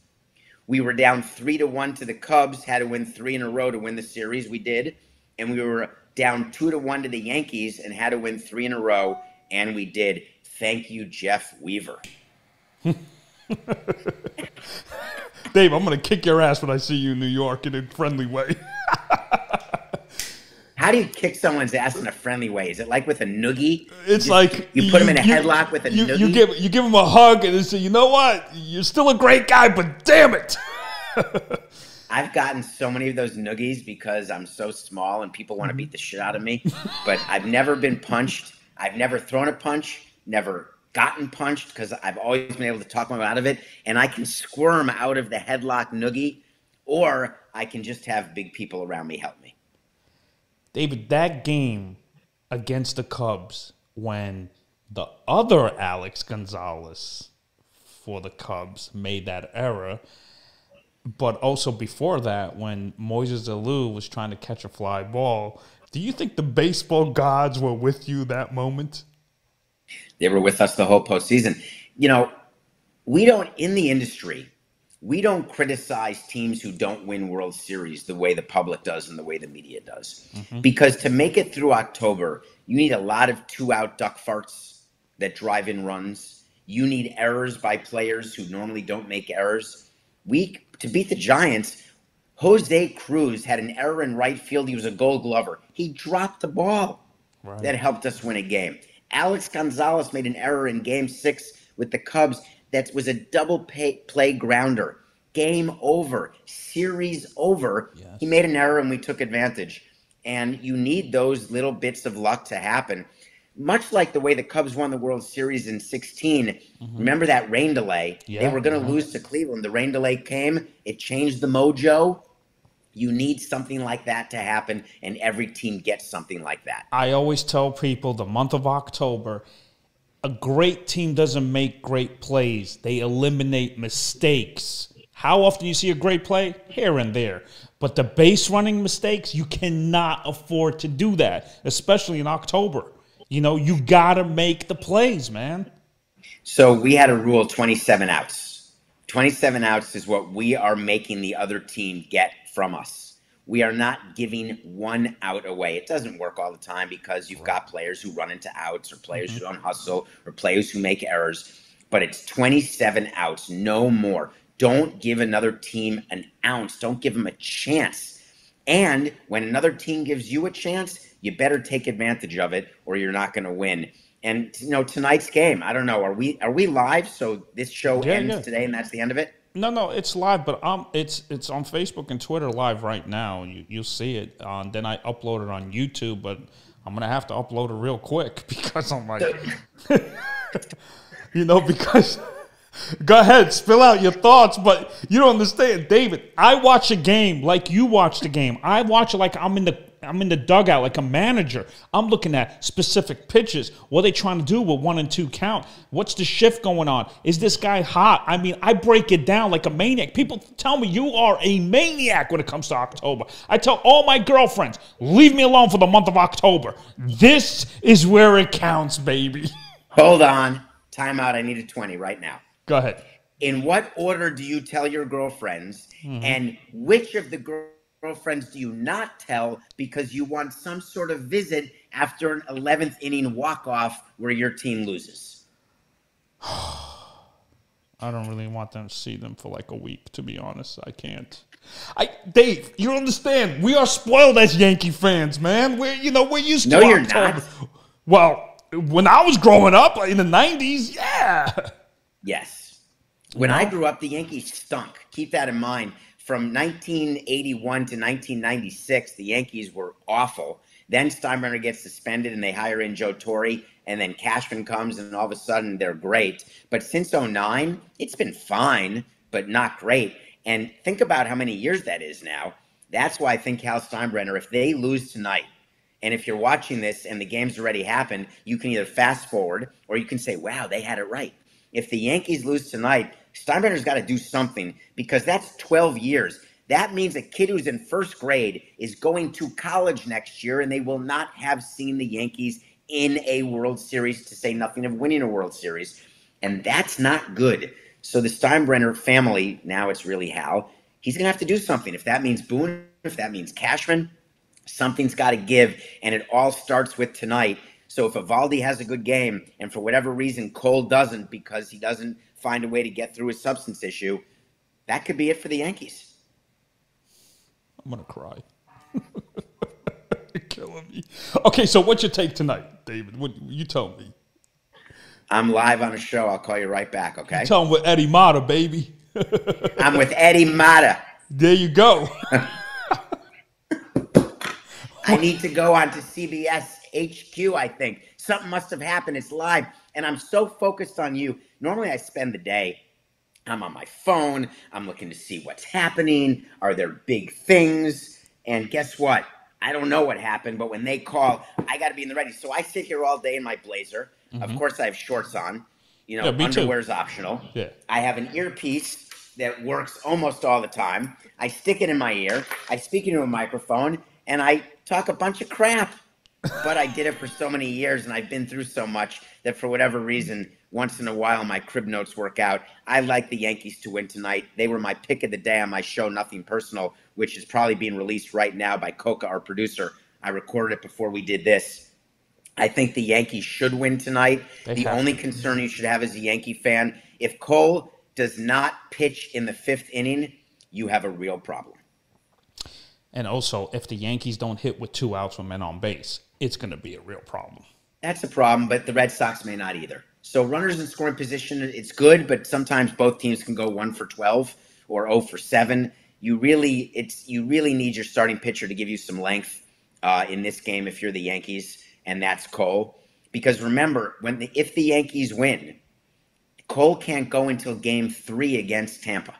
We were down three to one to the Cubs, had to win three in a row to win the series. We did. And we were down two to one to the Yankees and had to win three in a row, and we did. Thank you, Jeff Weaver. Dave, I'm going to kick your ass when I see you in New York in a friendly way. How do you kick someone's ass in a friendly way? Is it like with a noogie? It's You like you put him in a you- headlock with a you, noogie. you give you give him a hug and say, you know what, you're still a great guy, but damn it. I've gotten so many of those noogies because I'm so small and people want to mm-hmm. beat the shit out of me. but I've never been punched. I've never thrown a punch. Never gotten punched because I've always been able to talk my way out of it. And I can squirm out of the headlock noogie, or I can just have big people around me help me. David, that game against the Cubs when the other Alex Gonzalez for the Cubs made that error, but also before that when Moises Alou was trying to catch a fly ball, do you think the baseball gods were with you that moment? They were with us the whole postseason. You know, we don't in the industry, we don't criticize teams who don't win World Series the way the public does and the way the media does. Mm-hmm. Because to make it through October, you need a lot of two out duck farts that drive in runs. You need errors by players who normally don't make errors. We to beat the Giants, Jose Cruz had an error in right field. He was a gold glover. He dropped the ball Right. that helped us win a game. Alex Gonzalez made an error in game six with the Cubs that was a double pay, play grounder. Game over, series over. Yes. He made an error and we took advantage. And you need those little bits of luck to happen. Much like the way the Cubs won the World Series in 16. Mm-hmm. Remember that rain delay? they were going to yeah. lose to Cleveland. The rain delay came, it changed the mojo. You need something like that to happen, and every team gets something like that. I always tell people the month of October, a great team doesn't make great plays. They eliminate mistakes. How often you see a great play? Here and there. But the base running mistakes, you cannot afford to do that, especially in October. You know, you got to make the plays, man. So we had a rule 27 outs. 27 outs is what we are making the other team get from us. We are not giving one out away. It doesn't work all the time because you've got players who run into outs or players who mm-hmm. don't hustle or players who make errors. But it's 27 outs, no more. Don't give another team an ounce. Don't give them a chance. And when another team gives you a chance, you better take advantage of it or you're not going to win. And you know tonight's game, I don't know. Are we are we live? So this show Yeah, ends yeah. today, and that's the end of it. No, no, it's live, but um, it's it's on Facebook and Twitter live right now. You you'll see it. Uh, then I upload it on YouTube, but I'm gonna have to upload it real quick because I'm like, you know, because. Go ahead, spill out your thoughts, but you don't understand, David. I watch a game like you watch the game. I watch it like I'm in the I'm in the dugout like a manager. I'm looking at specific pitches. What are they trying to do with one and two count? What's the shift going on? Is this guy hot? I mean, I break it down like a maniac. People tell me you are a maniac when it comes to October. I tell all my girlfriends, leave me alone for the month of October. This is where it counts, baby. Hold on, timeout. I need a twenty right now. Go ahead. In what order do you tell your girlfriends, Mm-hmm. and which of the girl- girlfriends do you not tell because you want some sort of visit after an eleventh inning walk off where your team loses? I don't really want them to see them for like a week, to be honest. I can't. I Dave, you understand? We are spoiled as Yankee fans, man. We're you know we're used No, to you're October. not. Well, when I was growing up in the '90s, yeah. Yes. When I grew up, the Yankees stunk. Keep that in mind. From 1981 to 1996, the Yankees were awful. Then Steinbrenner gets suspended and they hire in Joe Torre, and then Cashman comes, and all of a sudden they're great. But since 09, it's been fine, but not great. And think about how many years that is now. That's why I think Hal Steinbrenner, if they lose tonight, and if you're watching this and the game's already happened, you can either fast forward or you can say, wow, they had it right. If the Yankees lose tonight, Steinbrenner's got to do something because that's 12 years. That means a kid who's in first grade is going to college next year and they will not have seen the Yankees in a World Series, to say nothing of winning a World Series. And that's not good. So the Steinbrenner family, now it's really Hal, he's going to have to do something. If that means Boone, if that means Cashman, something's got to give, and it all starts with tonight. So if Eovaldi has a good game, and for whatever reason Cole doesn't because he doesn't find a way to get through his substance issue, that could be it for the Yankees. I'm gonna cry. You're killing me. Okay, so what's your take tonight, David? What you tell me? I'm live on a show. I'll call you right back, okay? Tell him with Eddie Mata, baby. I'm with Eddie Mata. There you go. I need to go on to CBS HQ, I think. Something must have happened. It's live. And I'm so focused on you. Normally, I spend the day, I'm on my phone, I'm looking to see what's happening. Are there big things? And guess what? I don't know what happened, but when they call, I got to be in the ready. So I sit here all day in my blazer. Of course, I have shorts on. You know, Mm-hmm. Yeah, me too. underwear's optional. Yeah. I have an earpiece that works almost all the time. I stick it in my ear. I speak into a microphone, and I talk a bunch of crap. But I did it for so many years, and I've been through so much that for whatever reason, once in a while, my crib notes work out. I like the Yankees to win tonight. They were my pick of the day on my show, Nothing Personal, which is probably being released right now by Coca, our producer. I recorded it before we did this. I think the Yankees should win tonight. They the have only concern you should have as a Yankee fan, if Cole does not pitch in the fifth inning, you have a real problem. and also, if the Yankees don't hit with two outs with men on base, it's going to be a real problem. That's a problem, but the Red Sox may not either. So runners in scoring position, it's good, but sometimes both teams can go one for twelve or zero for seven. You really, it's you really need your starting pitcher to give you some length uh, in this game if you're the Yankees, and that's Cole. Because remember, when the, if the Yankees win, Cole can't go until Game Three against Tampa.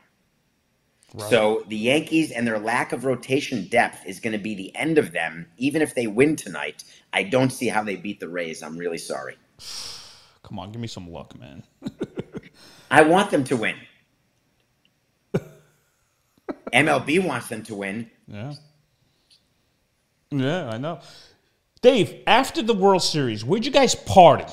Right. So the Yankees and their lack of rotation depth is going to be the end of them. Even if they win tonight, I don't see how they beat the Rays. I'm really sorry. Come on, give me some luck, man. I want them to win. MLB wants them to win. Yeah. Yeah, I know. Dave, after the World Series, where'd you guys party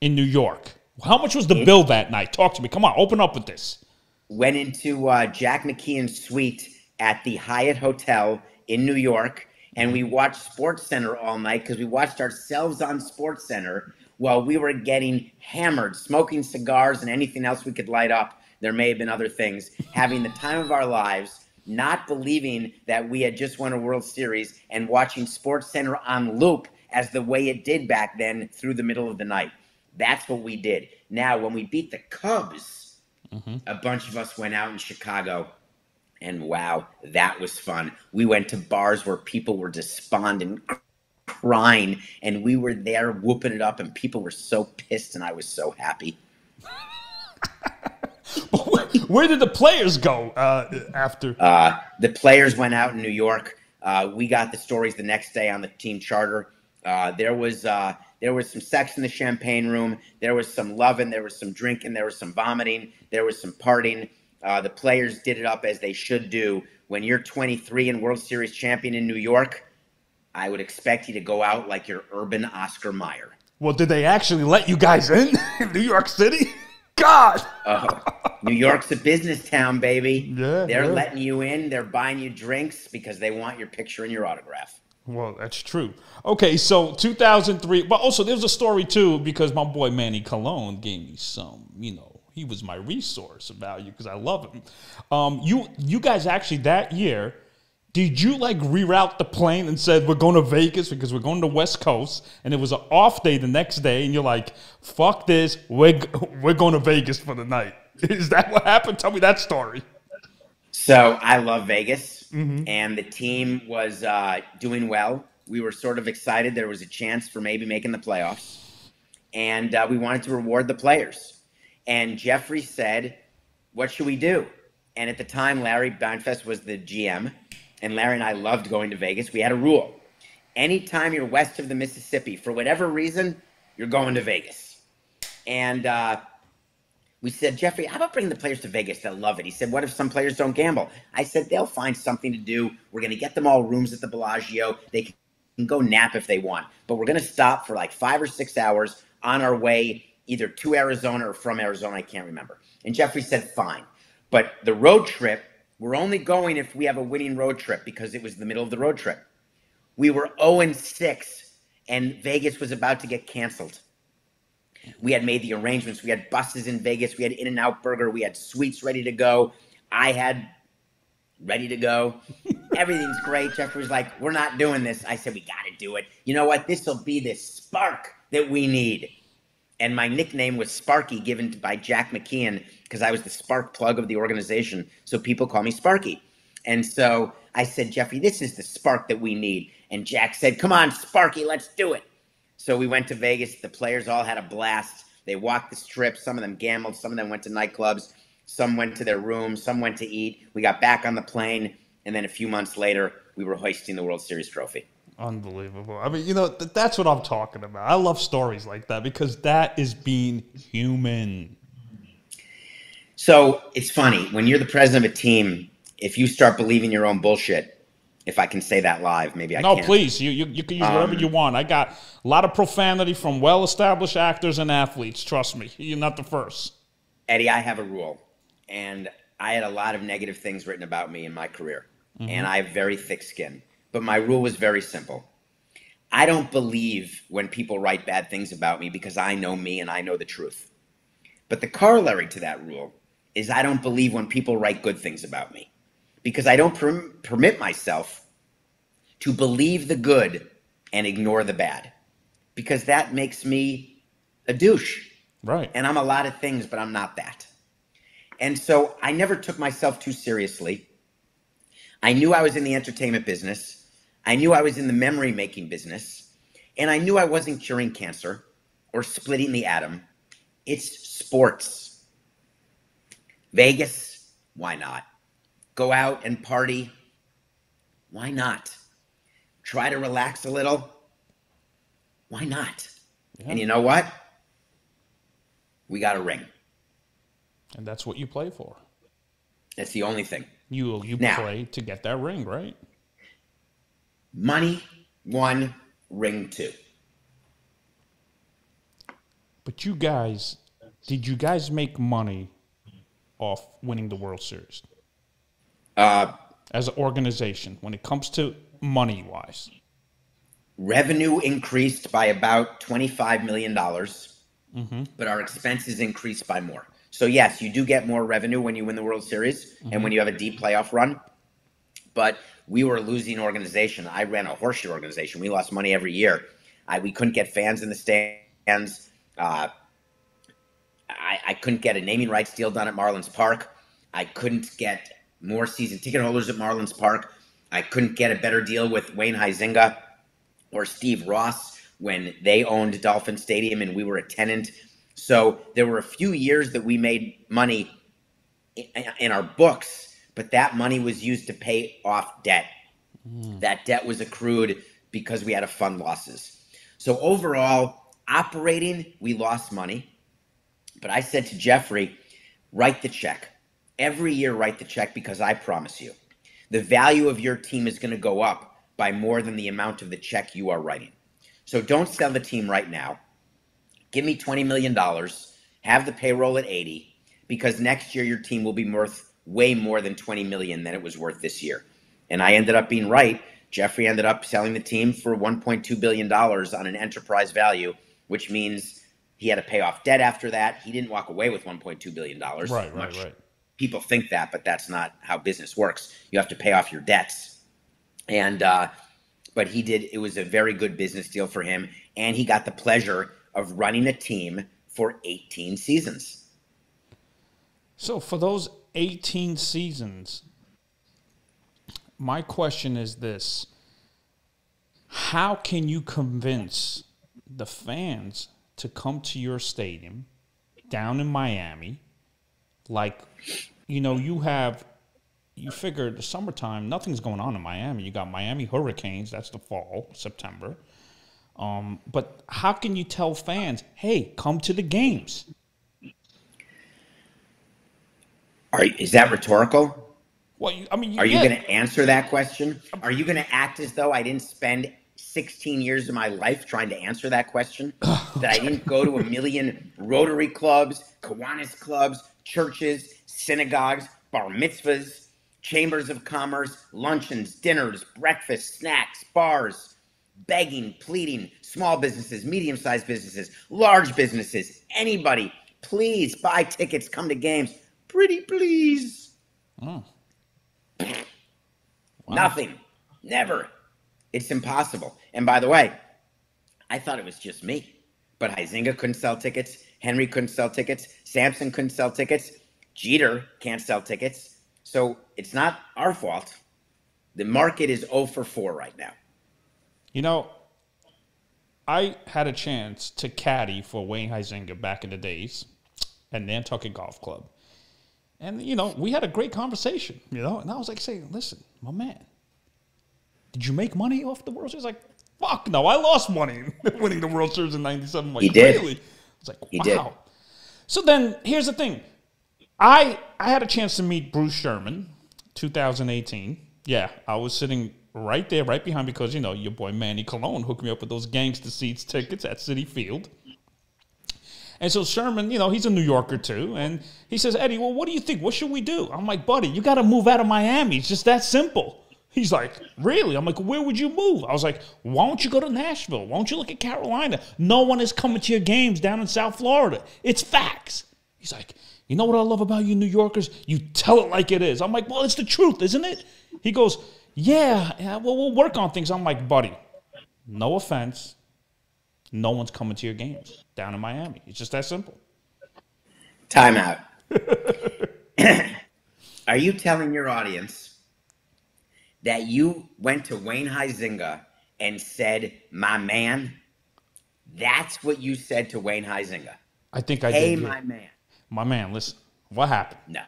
in New York? How much was the bill that night? Talk to me. Come on, open up with this. Went into uh, Jack McKeon's suite at the Hyatt Hotel in New York, and we watched Sports Center all night because we watched ourselves on Sports Center while we were getting hammered, smoking cigars and anything else we could light up. There may have been other things, having the time of our lives, not believing that we had just won a World Series and watching Sports Center on loop as the way it did back then through the middle of the night. That's what we did. Now, when we beat the Cubs, mm-hmm. a bunch of us went out in Chicago and wow, that was fun. We went to bars where people were despondent, crying, and we were there whooping it up, and people were so pissed, and I was so happy. where, where did the players go uh, after? Uh, the players went out in New York. Uh, we got the stories the next day on the team charter. Uh, there was uh, there was some sex in the champagne room. There was some loving. There was some drinking. There was some vomiting. There was some partying. Uh, the players did it up as they should do. When you're 23 and World Series champion in New York, I would expect you to go out like you're Urban Oscar Mayer. well, did they actually let you guys in New York City? God. Oh, New York's a business town, baby. Yeah, They're yeah. letting you in. They're buying you drinks because they want your picture and your autograph. Well, that's true. Okay, so 2003, but also there's a story too because my boy Manny Cologne gave me some, you know, he was my resource of value because I love him. Um, you you guys actually that year, did you like reroute the plane and said we're going to Vegas because we're going to West Coast and it was an off day the next day and you're like, fuck this, we're we're going to Vegas for the night. Is that what happened? Tell me that story. So I love Vegas, and the team was uh, doing well. We were sort of excited. There was a chance for maybe making the playoffs, and uh, we wanted to reward the players. And Jeffrey said, "What should we do?" And at the time, Larry Beinfest was the GM, and Larry and I loved going to Vegas. We had a rule: anytime you're west of the Mississippi, for whatever reason, you're going to Vegas. And uh, we said, Jeffrey, how about bringing the players to Vegas? They'll love it. He said, What if some players don't gamble? I said, They'll find something to do. We're going to get them all rooms at the Bellagio. They can go nap if they want, but we're going to stop for like five or six hours on our way either to Arizona or from Arizona. I can't remember. And Jeffrey said, Fine. But the road trip, we're only going if we have a winning road trip because it was the middle of the road trip. We were 0 and 6, and Vegas was about to get canceled. We had made the arrangements. We had buses in Vegas. We had In and Out Burger. We had suites ready to go. I had ready to go. Everything's great. Jeffrey was like, we're not doing this. I said, we got to do it. You know what? This will be the spark that we need. And my nickname was Sparky, given by Jack McKeon, because I was the spark plug of the organization. So people call me Sparky. And so I said, Jeffrey, this is the spark that we need. And Jack said, come on, Sparky, let's do it. So we went to Vegas. The players all had a blast. They walked the strip. Some of them gambled. Some of them went to nightclubs. Some went to their rooms. Some went to eat. We got back on the plane. And then a few months later, we were hoisting the World Series trophy. Unbelievable. I mean, you know, th- that's what I'm talking about. I love stories like that because that is being human. So it's funny when you're the president of a team, if you start believing your own bullshit, if I can say that live, maybe I no, can. please. You, you you can use whatever Um, you want. I got a lot of profanity from well-established actors and athletes. Trust me, you're not the first. Eddie, I have a rule, and I had a lot of negative things written about me in my career, and I have very thick skin. But my rule was very simple. I don't believe when people write bad things about me because I know me and I know the truth. But the corollary to that rule is I don't believe when people write good things about me because I don't perm- permit myself to believe the good and ignore the bad because that makes me a douche Right. and I'm a lot of things, but I'm not that. And so I never took myself too seriously. I knew I was in the entertainment business. I knew I was in the memory making business. And I knew I wasn't curing cancer or splitting the atom. It's sports. Vegas, why not? Go out and party, why not? Try to relax a little, why not? And you know what? We got a ring. and that's what you play for. That's the only thing. You you Now- play to get that ring, right? Money, one, ring two. But you guys, did you guys make money off winning the World Series Uh, as an organization when it comes to money wise? revenue increased by about $25 million, but our expenses increased by more. So, yes, you do get more revenue when you win the World Series and when you have a deep playoff run. But we were a losing organization. I ran a horseshoe organization. We lost money every year. I, we couldn't get fans in the stands. Uh, I, I couldn't get a naming rights deal done at Marlins Park. I couldn't get more season ticket holders at Marlins Park. I couldn't get a better deal with Wayne Huizenga or Steve Ross when they owned Dolphin Stadium and we were a tenant. So there were a few years that we made money in, in our books, but that money was used to pay off debt. That debt was accrued because we had a fund losses. So overall, operating, we lost money. But I said to Jeffrey, write the check. Every year, write the check because I promise you, the value of your team is going to go up by more than the amount of the check you are writing. So don't sell the team right now. Give me $20 million, have the payroll at 80, because next year your team will be worth way more than 20 million than it was worth this year. And I ended up being right. Jeffrey ended up selling the team for 1.2 billion dollars on an enterprise value, which means he had to pay off debt after that. He didn't walk away with 1.2 billion dollars. Right, right, right. People think that, but that's not how business works. You have to pay off your debts. And uh, but he did. It was a very good business deal for him, and he got the pleasure of running a team for 18 seasons. So for those 18 seasons, my question is this How can you convince the fans to come to your stadium down in Miami? Like, you know, you have, you figure the summertime, nothing's going on in Miami. You got Miami Hurricanes, that's the fall, September. Um, but how can you tell fans, hey, come to the games? Are is that rhetorical? Well, you, I mean, Are you going to answer that question? Um, Are you going to act as though I didn't spend 16 years of my life trying to answer that question? Oh, that I didn't go to a million Rotary clubs, Kiwanis clubs, churches, synagogues, bar mitzvahs, chambers of commerce, luncheons, dinners, breakfasts, snacks, bars, begging, pleading, small businesses, medium sized businesses, large businesses, anybody, please buy tickets, come to games. Pretty please. Oh. Nothing. Never. It's impossible. And by the way, I thought it was just me, but Huizenga couldn't sell tickets. Henry couldn't sell tickets. Samson couldn't sell tickets. Jeter can't sell tickets. So it's not our fault. The market is 0 for 4 right now. You know, I had a chance to caddy for Wayne Huizenga back in the days at Nantucket Golf Club. And, you know, we had a great conversation, you know, and I was like saying, listen, my man, did you make money off the World Series? Like, fuck no, I lost money winning the World Series in 97. Like, He did. really? It's like, He wow. did. So then here's the thing. I I had a chance to meet Bruce Sherman, 2018. Yeah, I was sitting right there, right behind, because you know your boy Manny Cologne hooked me up with those gangster seats tickets at Citi Field. And so Sherman, you know, he's a New Yorker too, and he says, Eddie, well, what do you think? What should we do? I'm like, buddy, you got to move out of Miami. It's just that simple. He's like, really? I'm like, where would you move? I was like, why don't you go to Nashville? Why don't you look at Carolina? No one is coming to your games down in South Florida. It's facts. He's like, you know what I love about you New Yorkers? You tell it like it is. I'm like, well, it's the truth, isn't it? He goes, yeah, yeah well, we'll work on things. I'm like, buddy, no offense. No one's coming to your games down in Miami. It's just that simple. Timeout. Are you telling your audience that you went to Wayne Huizenga and said, "My man"? That's what you said to Wayne Huizenga. I think I Hey, did. yeah. my man. My man, listen, what happened? No,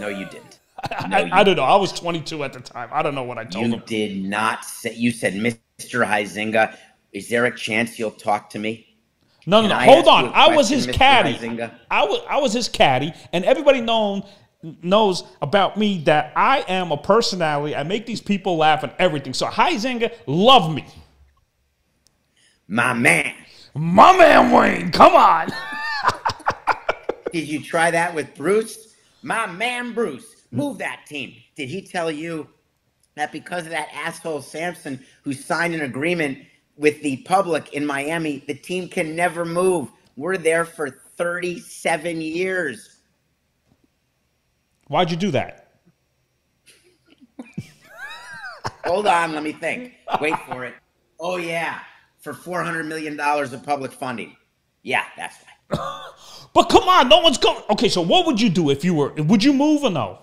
no, you didn't. I, you, I don't know. I was 22 at the time. I don't know what I told you him. did not say. You said, "Mr. Huizenga, is there a chance you'll talk to me?" No, no, no. Hold on. I was his Mr. caddy. I was I was his caddy, and everybody known knows about me that I am a personality. I make these people laugh and everything. So Huizenga, love me. My man. My man Wayne, come on. Did you try that with Bruce? My man Bruce, move that team. Did he tell you that because of that asshole Samson who signed an agreement with the public in Miami, the team can never move? We're there for 37 years. Why'd you do that? Hold on, let me think. Wait for it. Oh, yeah, for $400 million of public funding. Yeah, that's right. But come on, no one's going. Okay, so what would you do if you were? Would you move or no?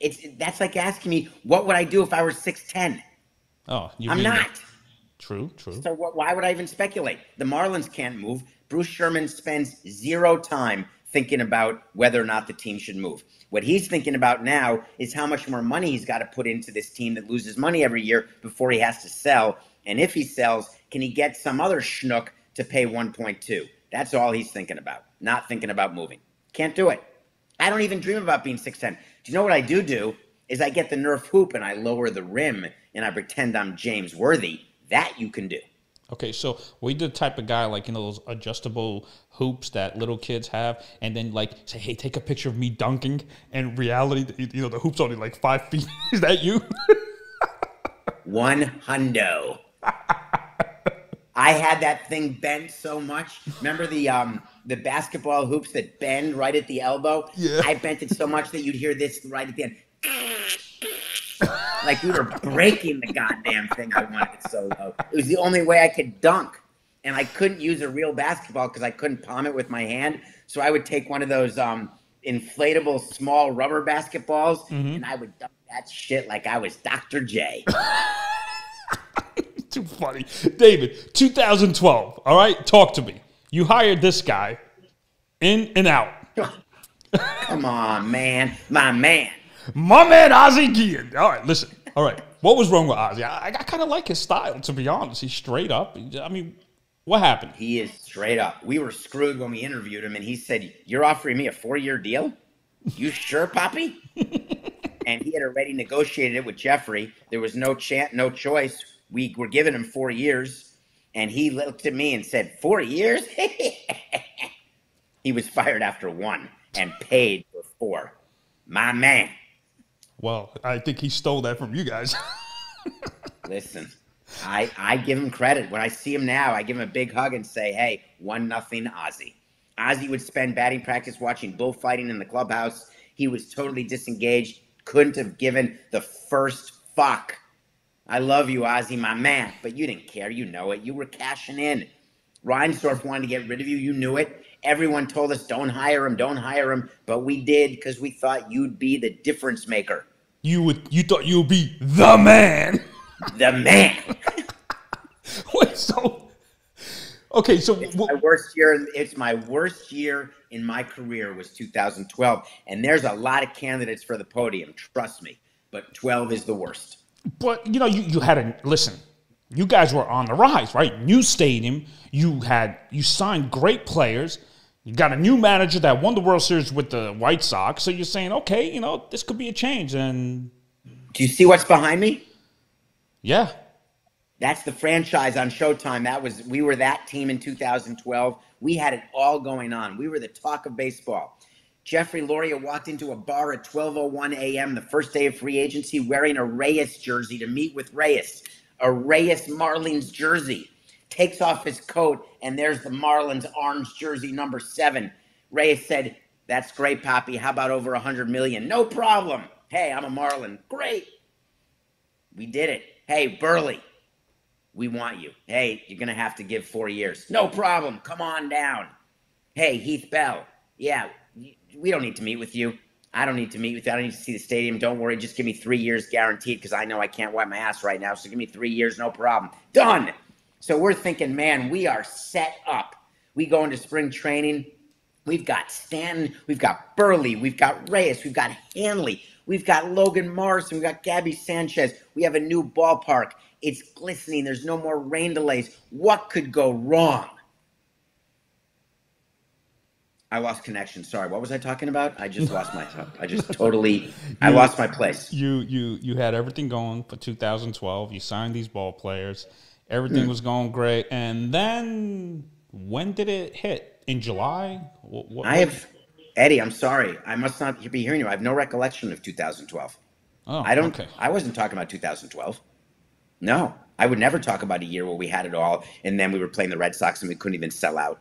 It's that's like asking me what would I do if I were 6'10? Oh, you I'm mean- not. True, true. So why would I even speculate? The Marlins can't move. Bruce Sherman spends zero time thinking about whether or not the team should move. What he's thinking about now is how much more money he's got to put into this team that loses money every year before he has to sell. And if he sells, can he get some other schnook to pay 1.2? That's all he's thinking about, not thinking about moving. Can't do it. I don't even dream about being 6'10. Do you know what I do do? Is I get the Nerf hoop and I lower the rim and I pretend I'm James Worthy. That you can do. Okay, so we the type of guy like you know those adjustable hoops that little kids have, and then like say, "Hey, take a picture of me dunking." And reality, you know, the hoop's only like five feet. Is that you? One hundo. I had that thing bent so much. Remember the um the basketball hoops that bend right at the elbow? Yeah. I bent it so much that you'd hear this right at the end. like we were breaking the goddamn thing. I wanted it so low. It was the only way I could dunk. And I couldn't use a real basketball because I couldn't palm it with my hand. So I would take one of those um inflatable small rubber basketballs and I would dunk that shit like I was Dr. J. Too funny, David. 2012. All right, talk to me. You hired this guy, in and out. Come on, man. My man. My man Ozzie Guillen. All right, listen. All right, what was wrong with Ozzie? I, I kind of like his style, to be honest. He's straight up. I mean, what happened? He is straight up. We were screwed when we interviewed him, and he said, You're offering me a four year deal? You sure, Poppy? and he had already negotiated it with Jeffrey. There was no chance, no choice. We were giving him four years, and he looked at me and said, Four years? he was fired after one and paid for four. My man. Well, I think he stole that from you guys. Listen, I I give him credit. When I see him now, I give him a big hug and say, "Hey, one nothing, Ozzie." Ozzie would spend batting practice watching bullfighting in the clubhouse. He was totally disengaged. Couldn't have given the first fuck. I love you, Ozzie, my man. But you didn't care. You know it. You were cashing in. Reinsdorf wanted to get rid of you. You knew it. Everyone told us, don't hire him, don't hire him. But we did because we thought you'd be the difference maker. You would you thought you would be the man. The man. Wait, so okay, so It's my worst year. It's my worst year in my career was 2012, and there's a lot of candidates for the podium. Trust me, but 12 is the worst. But you know, you, you had a listen. You guys were on the rise, right? New stadium. You had you signed great players. You got a new manager that won the World Series with the White Sox. So you're saying, okay, you know, this could be a change. And Do you see what's behind me? yeah, That's the franchise on Showtime. That was we were that team in 2012. We had it all going on. We were the talk of baseball. Jeffrey Loria walked into a bar at 12:01 a.m. the first day of free agency wearing a Reyes jersey to meet with Reyes. A Reyes Marlins jersey. Takes off his coat and there's the Marlins orange jersey number 7. Reyes said, "That's great, Poppy. How about over 100 million? No problem. Hey, I'm a Marlin. Great. We did it. Hey, Buehrle, we want you. Hey, you're going to have to give four years. No problem. Come on down. Hey, Heath Bell. Yeah, we don't need to meet with you. I don't need to meet with you. I don't need to see the stadium. Don't worry. Just give me three years guaranteed because I know I can't wipe my ass right now. So give me three years, no problem. Done. So we're thinking, man, we are set up. We go into spring training. We've got Stanton, we've got Buehrle, we've got Reyes, we've got Hanley, we've got Logan Morrison, we've got Gaby Sanchez. We have a new ballpark. It's glistening. There's no more rain delays. What could go wrong? I lost connection. Sorry. What was I talking about? I just lost my. I just totally. I lost my place. you you you had everything going for 2012. You signed these ball players. Everything mm. was going great. And then when did it hit? In July? What, what, I have Eddie. I'm sorry. I must not be hearing you. I have no recollection of 2012. Oh, I don't. Okay. I wasn't talking about 2012. No, I would never talk about a year where we had it all, and then we were playing the Red Sox and we couldn't even sell out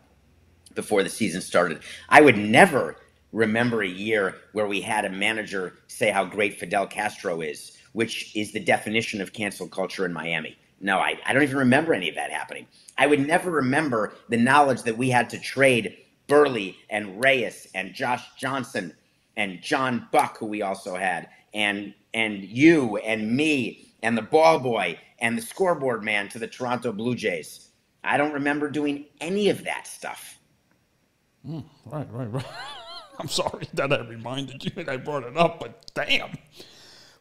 before the season started. I would never remember a year where we had a manager say how great Fidel Castro is, which is the definition of cancel culture in Miami. No, I, I don't even remember any of that happening. I would never remember the knowledge that we had to trade Buehrle and Reyes and Josh Johnson and John Buck, who we also had, and and you and me and the ball boy and the scoreboard man to the Toronto Blue Jays. I don't remember doing any of that stuff. Right, right, right. I'm sorry that I reminded you and I brought it up, but damn.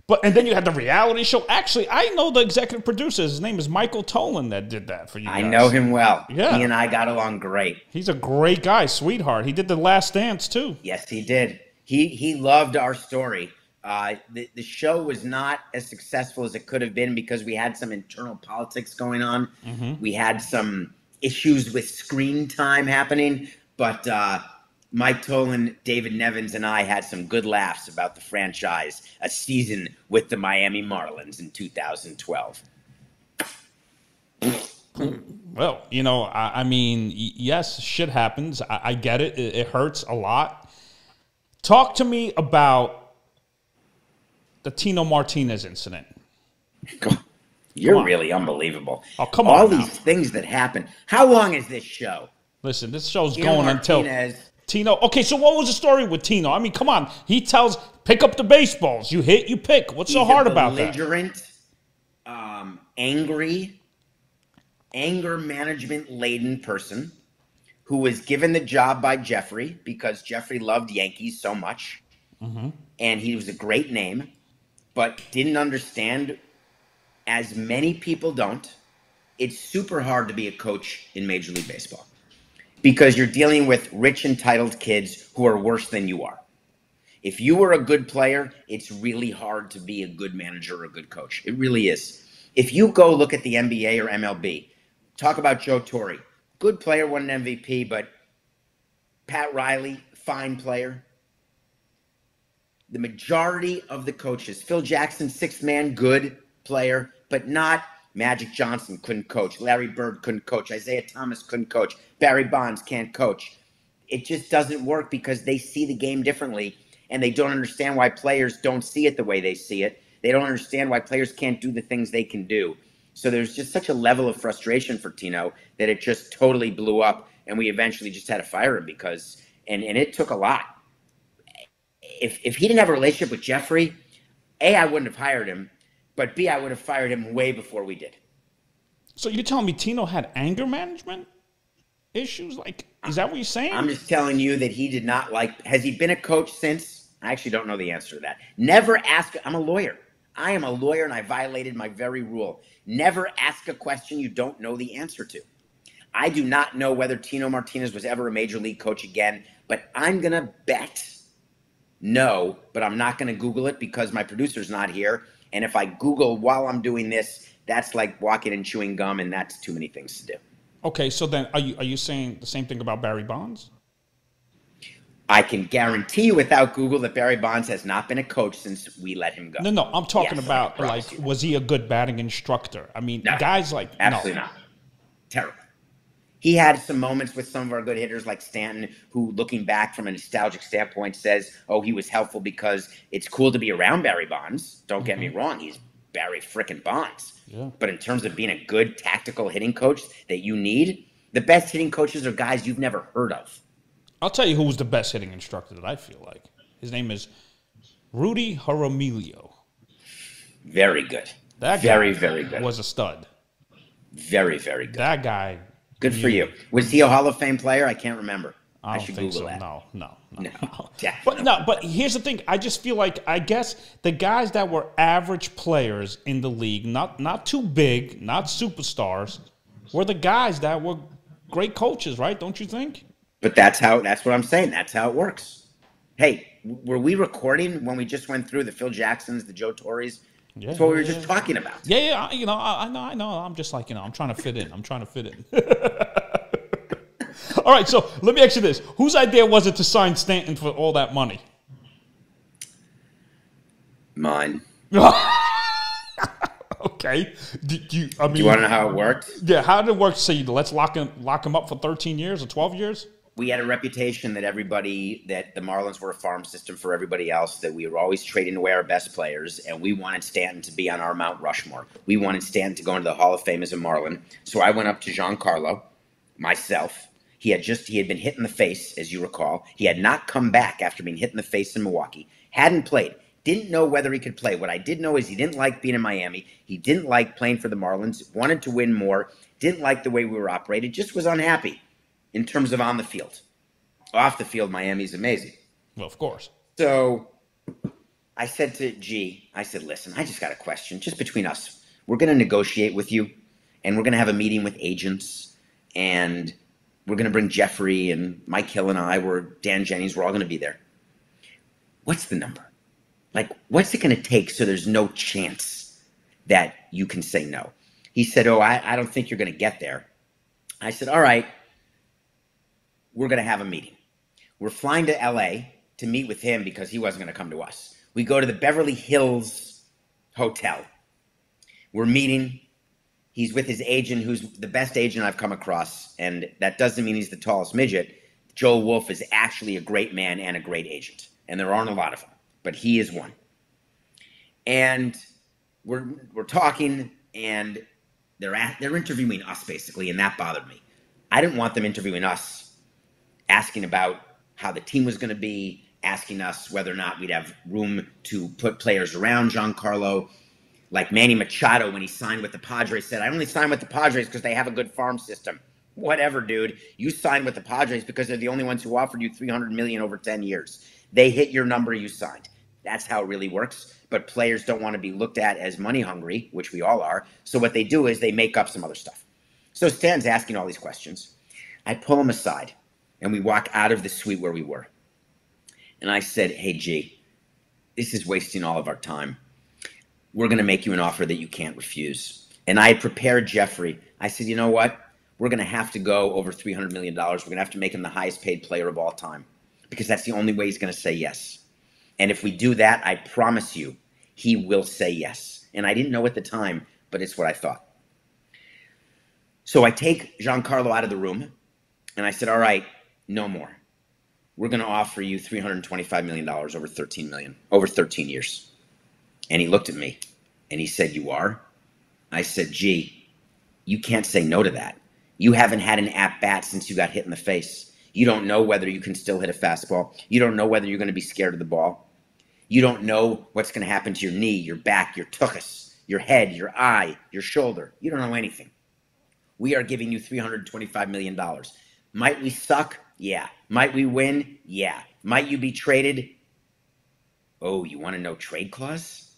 But and then you had the reality show. Actually, I know the executive producer. His name is Michael Tollin that did that for you. I know him well. Yeah. He and I got along great. He's a great guy, sweetheart. He did the Last Dance too. Yes, he did. He he loved our story. Uh, the the show was not as successful as it could have been because we had some internal politics going on. We had some issues with screen time happening, but uh, Mike Tollin, David Nevins, and I had some good laughs about the franchise, a season with the Miami Marlins in 2012. Well, you know, I, I mean, yes, shit happens. I, I get it. it. It hurts a lot. Talk to me about the Tino Martinez incident. You're really unbelievable. Oh, come All now. these things that happen. How long is this show? Listen, this show's going until Tino. Okay, so what was the story with Tino? I mean, come on. He tells, pick up the baseballs. You hit, you pick. What's so He's a hard about that? belligerent, um, angry, anger management laden person who was given the job by Jeffrey because Jeffrey loved Yankees so much, Mm-hmm. and he was a great name, but didn't understand. As many people don't, it's super hard to be a coach in Major League Baseball because you're dealing with rich, entitled kids who are worse than you are. If you were a good player, it's really hard to be a good manager or a good coach. It really is. If you go look at the NBA or MLB, talk about Joe Torre. Good player, won an MVP, but Pat Riley, fine player. The majority of the coaches, Phil Jackson, sixth man, good player, but not Magic Johnson couldn't coach. Larry Bird couldn't coach. Isiah Thomas couldn't coach. Barry Bonds can't coach. It just doesn't work because they see the game differently and they don't understand why players don't see it the way they see it. They don't understand why players can't do the things they can do. So there's just such a level of frustration for Tino that it just totally blew up, and we eventually just had to fire him because, and and it took a lot. If if he didn't have a relationship with Jeffrey, a I wouldn't have hired him, but b I would have fired him way before we did. So you're telling me Tino had anger management issues? Like, is that what you're saying? I'm just telling you that he did not like. Has he been a coach since? I actually don't know the answer to that. Never ask. I'm a lawyer. I am a lawyer and I violated my very rule. Never ask a question you don't know the answer to. I do not know whether Tino Martinez was ever a major league coach again, but I'm going to bet no, but I'm not going to Google it because my producer's not here. And if I Google while I'm doing this, that's like walking and chewing gum, and that's too many things to do. Okay, so then are you are you saying the same thing about Barry Bonds? I can guarantee without Google that Barry Bonds has not been a coach since we let him go. No, no, I'm talking Yes, about like was he a good batting instructor? I mean, No, guys like Absolutely no. not. Terrible. He had some moments with some of our good hitters like Stanton, who, looking back from a nostalgic standpoint, says, "Oh, he was helpful because it's cool to be around Barry Bonds." Don't get me mm-hmm. wrong; he's Barry frickin' Bonds. Yeah. But in terms of being a good tactical hitting coach that you need, the best hitting coaches are guys you've never heard of. I'll tell you who was the best hitting instructor that I feel like. His name is Rudy Jaramillo. Very good. That very, guy very good. Was a stud. very, very good. That guy. Good for you. Was he a Hall of Fame player? I can't remember. I I, should Google so. that. No, no, no. No, But no, but here's the thing. I just feel like I guess the guys that were average players in the league, not not too big, not superstars, were the guys that were great coaches, right? Don't you think? But that's how. That's what I'm saying. That's how it works. Hey, were we recording when we just went through the Phil Jacksons, the Joe Torres? Yeah, that's what we were just talking about. Yeah, yeah. I- You know, I, I know, I know. I'm just like you know, I'm trying to fit in. I'm trying to fit in. all right, so let me ask you this: Whose idea was it to sign Stanton for all that money? Mine. okay. Do, do you, I mean, Do you want to know how it worked? yeah. How did it work? So you, let's lock him, lock him up for 13 years or 12 years. We had a reputation that everybody that the Marlins were a farm system for everybody else. That we were always trading away our best players, and we wanted Stanton to be on our Mount Rushmore. We wanted Stanton to go into the Hall of Fame as a Marlin. So I went up to Giancarlo, myself. He had just he had been hit in the face, as you recall. He had not come back after being hit in the face in Milwaukee. Hadn't played. Didn't know whether he could play. What I did know is he didn't like being in Miami. He didn't like playing for the Marlins. Wanted to win more. Didn't like the way we were operated. Just was unhappy in terms of on the field. Off the field, Miami's amazing. Well, of course. So I said to G, I said, listen, I just got a question, just between us. We're going to negotiate with you, and we're going to have a meeting with agents, and we're going to bring Jeffrey and Mike Hill and I, we're Dan Jennings, we're all going to be there. What's the number? Like, what's it going to take so there's no chance that you can say no? He said, oh, I, I don't think you're going to get there. I said, all right, we're going to have a meeting. We're flying to LA to meet with him because he wasn't going to come to us. We go to the Beverly Hills Hotel. We're meeting. He's with his agent, who's the best agent I've come across. And that doesn't mean he's the tallest midget. Joel Wolfe is actually a great man and a great agent. And there aren't a lot of them, but he is one. And we're, we're talking, and they're, at, they're interviewing us basically, and that bothered me. I didn't want them interviewing us asking about how the team was going to be, asking us whether or not we'd have room to put players around Giancarlo. Like Manny Machado, when he signed with the Padres, said, I only signed with the Padres because they have a good farm system. Whatever, dude. You signed with the Padres because they're the only ones who offered you 300 million over 10 years. They hit your number, you signed. That's how it really works. But players don't want to be looked at as money hungry, which we all are. So what they do is they make up some other stuff. So Stan's asking all these questions. I pull him aside and we walk out of the suite where we were. And I said, Hey, G, this is wasting all of our time. We're going to make you an offer that you can't refuse. And I prepared Jeffrey. I said, You know what? We're going to have to go over $300 million. We're going to have to make him the highest paid player of all time because that's the only way he's going to say yes. And if we do that, I promise you, he will say yes. And I didn't know at the time, but it's what I thought. So I take Giancarlo out of the room and I said, All right, no more. We're going to offer you $325 million over 13 million, over 13 years. And he looked at me and he said, You are? I said, Gee, you can't say no to that. You haven't had an at bat since you got hit in the face. You don't know whether you can still hit a fastball. You don't know whether you're going to be scared of the ball. You don't know what's going to happen to your knee, your back, your tuchus, your head, your eye, your shoulder. You don't know anything. We are giving you $325 million. Might we suck? Yeah. Might we win? Yeah. Might you be traded? Oh, you want to know trade clause?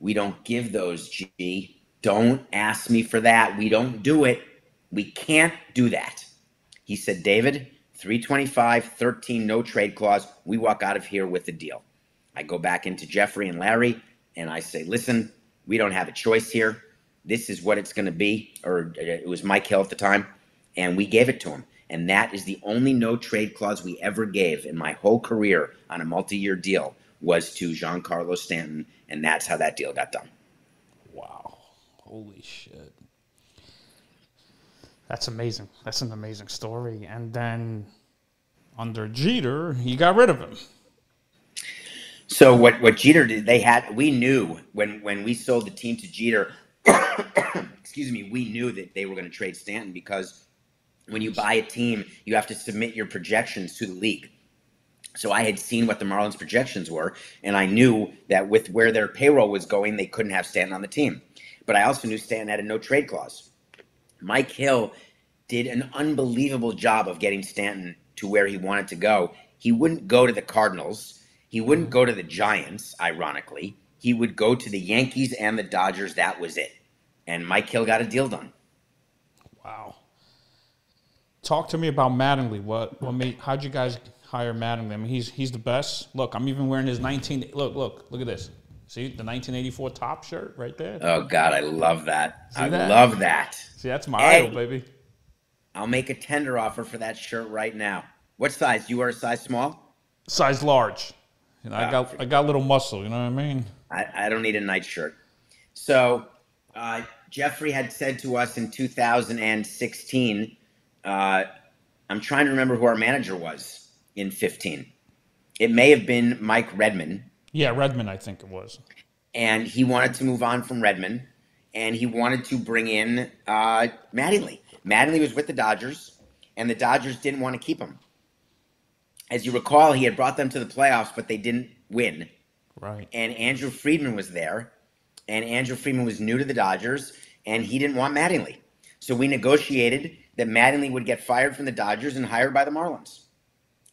We don't give those, G. Don't ask me for that. We don't do it. We can't do that. He said, David, 325, 13, no trade clause. We walk out of here with a deal. I go back into Jeffrey and Larry and I say, listen, we don't have a choice here. This is what it's going to be. Or uh, it was Mike Hill at the time. And we gave it to him. And that is the only no trade clause we ever gave in my whole career on a multi year deal was to Giancarlo Stanton. And that's how that deal got done. Wow. Holy shit. That's amazing. That's an amazing story. And then under Jeter, he got rid of him. So what what Jeter did, they had we knew when when we sold the team to Jeter, excuse me, we knew that they were going to trade Stanton because when you buy a team, you have to submit your projections to the league. So I had seen what the Marlins projections were, and I knew that with where their payroll was going, they couldn't have Stanton on the team. But I also knew Stanton had a no trade clause. Mike Hill did an unbelievable job of getting Stanton to where he wanted to go. He wouldn't go to the Cardinals. He wouldn't go to the Giants, ironically. He would go to the Yankees and the Dodgers. That was it. And Mike Hill got a deal done. Wow. Talk to me about Mattingly. What what made how'd you guys hire Mattingly? I mean he's he's the best. Look, I'm even wearing his nineteen look, look, look at this. See the 1984 top shirt right there. Oh God, I love that. See I that? love that. See, that's my Hey. idol, baby. I'll make a tender offer for that shirt right now. What size? You are a size small? Size large. You know, I Ah, got I got a little muscle. You know what I mean? I, I don't need a night shirt. So uh, Jeffrey had said to us in 2016, uh, I'm trying to remember who our manager was in 15. It may have been Mike Redmond, Yeah, Redmond, I think it was. and he wanted to move on from Redman, and he wanted to bring in uh, Mattingly. Mattingly was with the Dodgers, and the Dodgers didn't want to keep him. As you recall, he had brought them to the playoffs, but they didn't win. Right. and Andrew Friedman was there, and Andrew Friedman was new to the Dodgers, and he didn't want Mattingly. So we negotiated that Mattingly would get fired from the Dodgers and hired by the Marlins.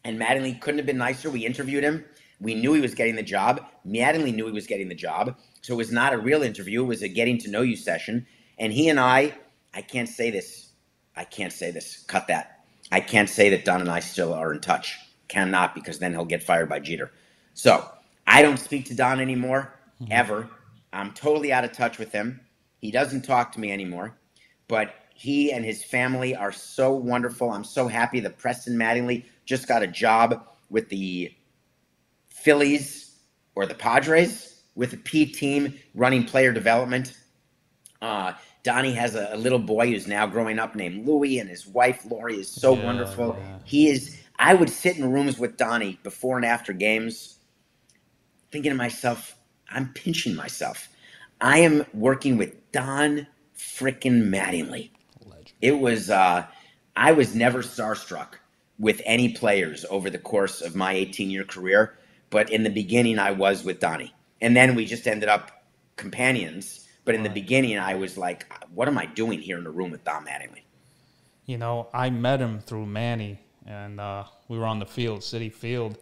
And Mattingly couldn't have been nicer. We interviewed him. We knew he was getting the job. Mattingly knew he was getting the job. So it was not a real interview. It was a getting to know you session. And he and I, I can't say this. I can't say this. Cut that. I can't say that Don and I still are in touch. Cannot because then he'll get fired by Jeter. So I don't speak to Don anymore, mm-hmm. ever. I'm totally out of touch with him. He doesn't talk to me anymore. But he and his family are so wonderful. I'm so happy that Preston Mattingly just got a job with the Phillies or the Padres with a P team running player development. Uh, Donnie has a, a little boy who's now growing up named Louie, and his wife Lori is so Yeah, wonderful. yeah. He is. I would sit in rooms with Donnie before and after games, thinking to myself, I'm pinching myself. I am working with Don frickin' Mattingly. It was. Uh, I was never starstruck with any players over the course of my 18 year career, but in the beginning, I was with Donnie, and then we just ended up companions. But in the beginning, I was like, "What am I doing here in a room with Don Mattingly?" You know, I met him through Manny, and uh, we were on the field, Citi Field,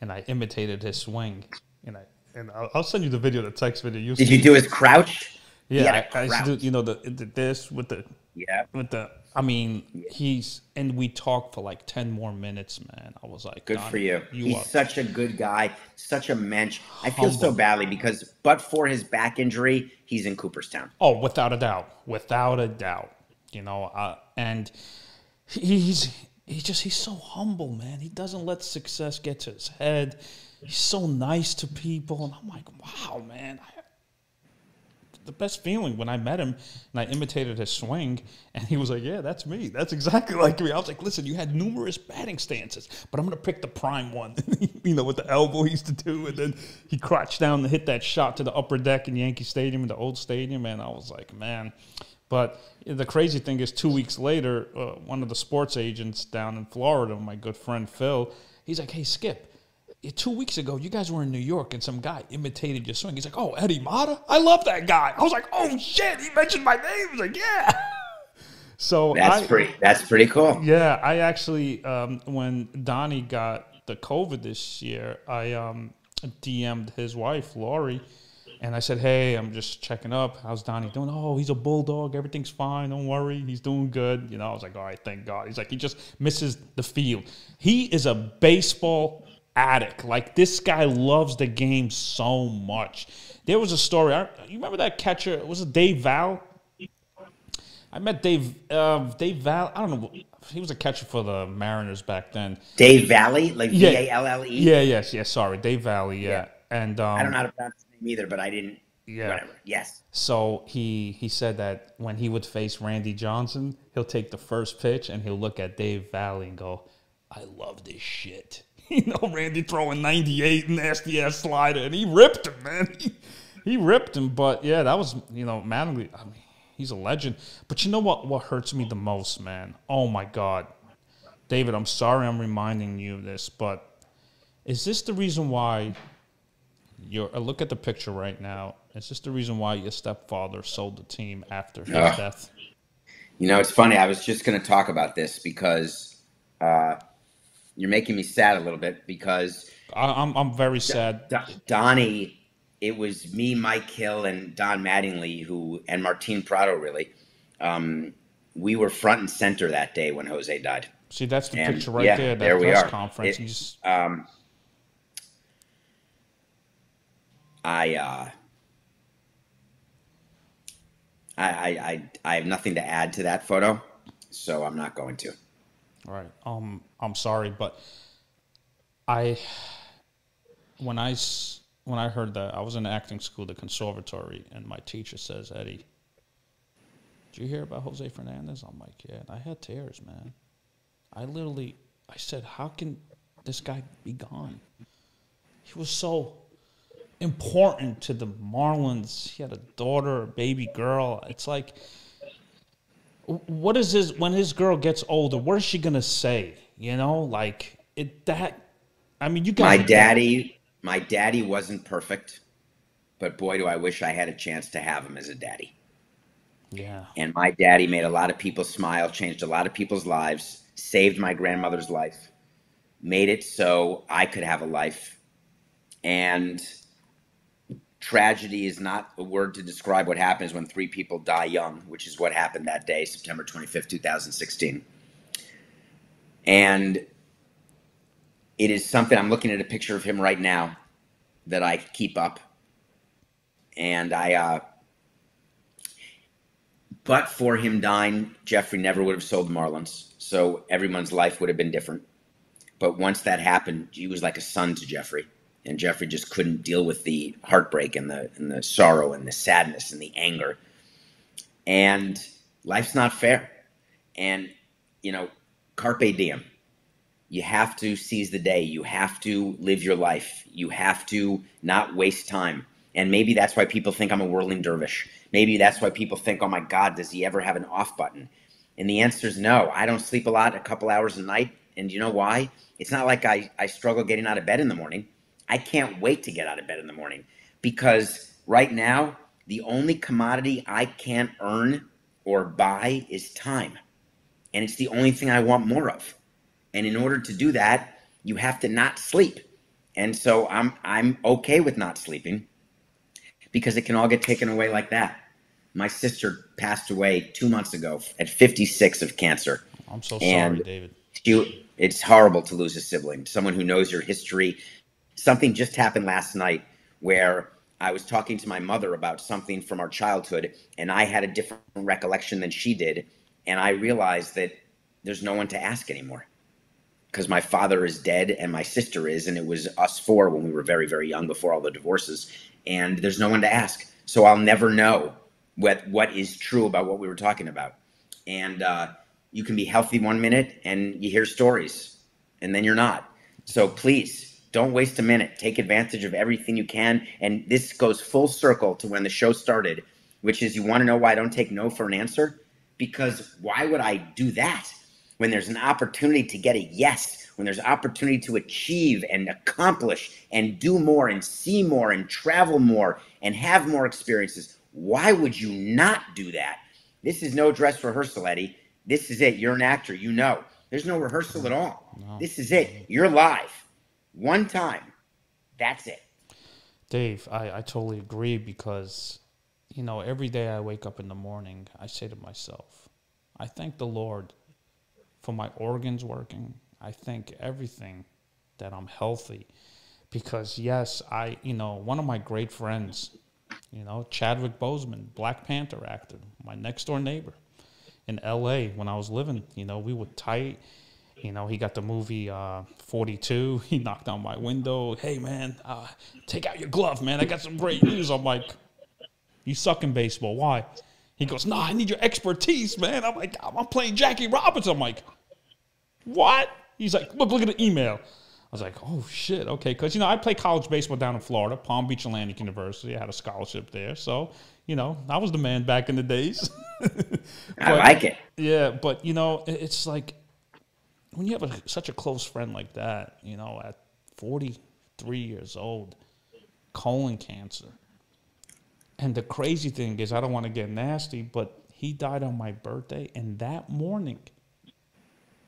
and I imitated his swing. And I and I'll, I'll send you the video, the text video. You Did you do his crouch? Yeah, I, I used to do. You know, the, the this with the Yeah. with the. I mean, he's and we talked for like ten more minutes, man. I was like, Good for you. You He's are such a good guy, such a mensch. I feel so badly because, but for his back injury, he's in Cooperstown. Oh, without a doubt, without a doubt. You know, uh, and he's he just he's so humble, man. He doesn't let success get to his head. He's so nice to people, and I'm like, wow, man. I, the best feeling when I met him and I imitated his swing, and he was like, "Yeah, that's me. That's exactly like me." I was like, "Listen, you had numerous batting stances, but I'm gonna pick the prime one." you know, with the elbow he used to do, and then he crouched down to hit that shot to the upper deck in Yankee Stadium, in the old stadium, and I was like, "Man." But the crazy thing is, two weeks later, uh, one of the sports agents down in Florida, my good friend Phil, he's like, "Hey, Skip." Two weeks ago, you guys were in New York and some guy imitated your swing. He's like, oh, Eddie Mata? I love that guy. I was like, oh, shit, he mentioned my name. He was like, yeah. So that's I, pretty. That's pretty cool. Yeah, I actually, um, when Donnie got the COVID this year, I um, DM'd his wife, Lori, and I said, "Hey, I'm just checking up. How's Donnie doing? Oh, he's a bulldog. Everything's fine. Don't worry. He's doing good. You know." I was like, "All right, thank God." He's like, he just misses the field. He is a baseball addict. Like this guy loves the game so much. There was a story. I, you remember that catcher? Was it Dave Val? I met Dave. Uh, Dave Val. I don't know. He was a catcher for the Mariners back then. Dave Valle, like V A L L E. Yeah. Yes. Yes. Sorry, Dave Valle. Yeah. yeah. And um, I don't know how to pronounce his name either, but I didn't. Yeah. Whatever. Yes. So he he said that when he would face Randy Johnson, he'll take the first pitch and he'll look at Dave Valle and go, "I love this shit." you know, Randy throwing 98 nasty ass slider, and he ripped him, man. He, he ripped him, but yeah, that was, you know, Mattingly, I mean, he's a legend. But you know what, what hurts me the most, man? Oh my God. David, I'm sorry I'm reminding you of this, but is this the reason why you're, uh, look at the picture right now. Is this the reason why your stepfather sold the team after his uh, death? You know, it's funny. I was just going to talk about this because uh, you're making me sad a little bit because I'm I'm very sad. Donnie, it was me, Mike Hill, and Don Mattingly who and Martin Prado really. Um, we were front and center that day when Jose died. See, that's the and, picture right yeah, there. That there we press are. conference. It, um, I, uh, I, I, I have nothing to add to that photo, so I'm not going to. Right. Um, I'm sorry, but I when I when I heard that I was in acting school, the conservatory, and my teacher says, Eddie, did you hear about Jose Fernandez? I'm like, yeah. And I had tears, man. I literally, I said, how can this guy be gone? He was so important to the Marlins. He had a daughter, a baby girl. It's like what is his when his girl gets older? What is she gonna say? You know, like it that. I mean, you guys. My daddy, my daddy wasn't perfect, but boy, do I wish I had a chance to have him as a daddy. Yeah. And my daddy made a lot of people smile, changed a lot of people's lives, saved my grandmother's life, made it so I could have a life, and tragedy is not a word to describe what happens when three people die young, which is what happened that day, September 25th, 2016. And it is something I'm looking at a picture of him right now that I keep up. And I, uh, but for him dying, Jeffrey never would have sold the Marlins. So everyone's life would have been different. But once that happened, he was like a son to Jeffrey and Jeffrey just couldn't deal with the heartbreak and the and the sorrow and the sadness and the anger. And life's not fair. And you know, carpe diem. You have to seize the day. You have to live your life. You have to not waste time. And maybe that's why people think I'm a whirling dervish. Maybe that's why people think, oh my God, does he ever have an off button? And the answer is no. I don't sleep a lot, a couple hours a night. And you know why? It's not like I, I struggle getting out of bed in the morning. I can't wait to get out of bed in the morning because right now, the only commodity I can't earn or buy is time. And it's the only thing I want more of. And in order to do that, you have to not sleep. And so I'm I'm okay with not sleeping because it can all get taken away like that. My sister passed away 2 months ago at 56 of cancer. I'm so sorry, David. You, it's horrible to lose a sibling, someone who knows your history, something just happened last night where I was talking to my mother about something from our childhood, and I had a different recollection than she did. And I realized that there's no one to ask anymore because my father is dead and my sister is, and it was us four when we were very, very young before all the divorces. And there's no one to ask. So I'll never know what what is true about what we were talking about. And uh, you can be healthy one minute and you hear stories, and then you're not. So please don't waste a minute. Take advantage of everything you can. And this goes full circle to when the show started, which is you want to know why I don't take no for an answer? Because why would I do that when there's an opportunity to get a yes? When there's opportunity to achieve and accomplish and do more and see more and travel more and have more experiences, why would you not do that? This is no dress rehearsal, Eddie. This is it. You're an actor. You know. There's no rehearsal at all. No. This is it. You're live. One time. That's it. Dave, I, I totally agree because, you know, every day I wake up in the morning, I say to myself, I thank the Lord for my organs working. I thank everything that I'm healthy because, yes, I, you know, one of my great friends, you know, Chadwick Boseman, Black Panther actor, my next door neighbor in LA when I was living, you know, we were tight you know, he got the movie uh, 42. He knocked on my window. Hey, man, uh, take out your glove, man. I got some great news. I'm like, you suck in baseball. Why? He goes, no, I need your expertise, man. I'm like, I'm playing Jackie Robinson. I'm like, what? He's like, look, look at the email. I was like, oh shit, okay, because you know I play college baseball down in Florida, Palm Beach Atlantic University. I had a scholarship there, so you know I was the man back in the days. but, I like it. Yeah, but you know it's like when you have a, such a close friend like that, you know, at 43 years old, colon cancer. And the crazy thing is, I don't want to get nasty, but he died on my birthday, and that morning,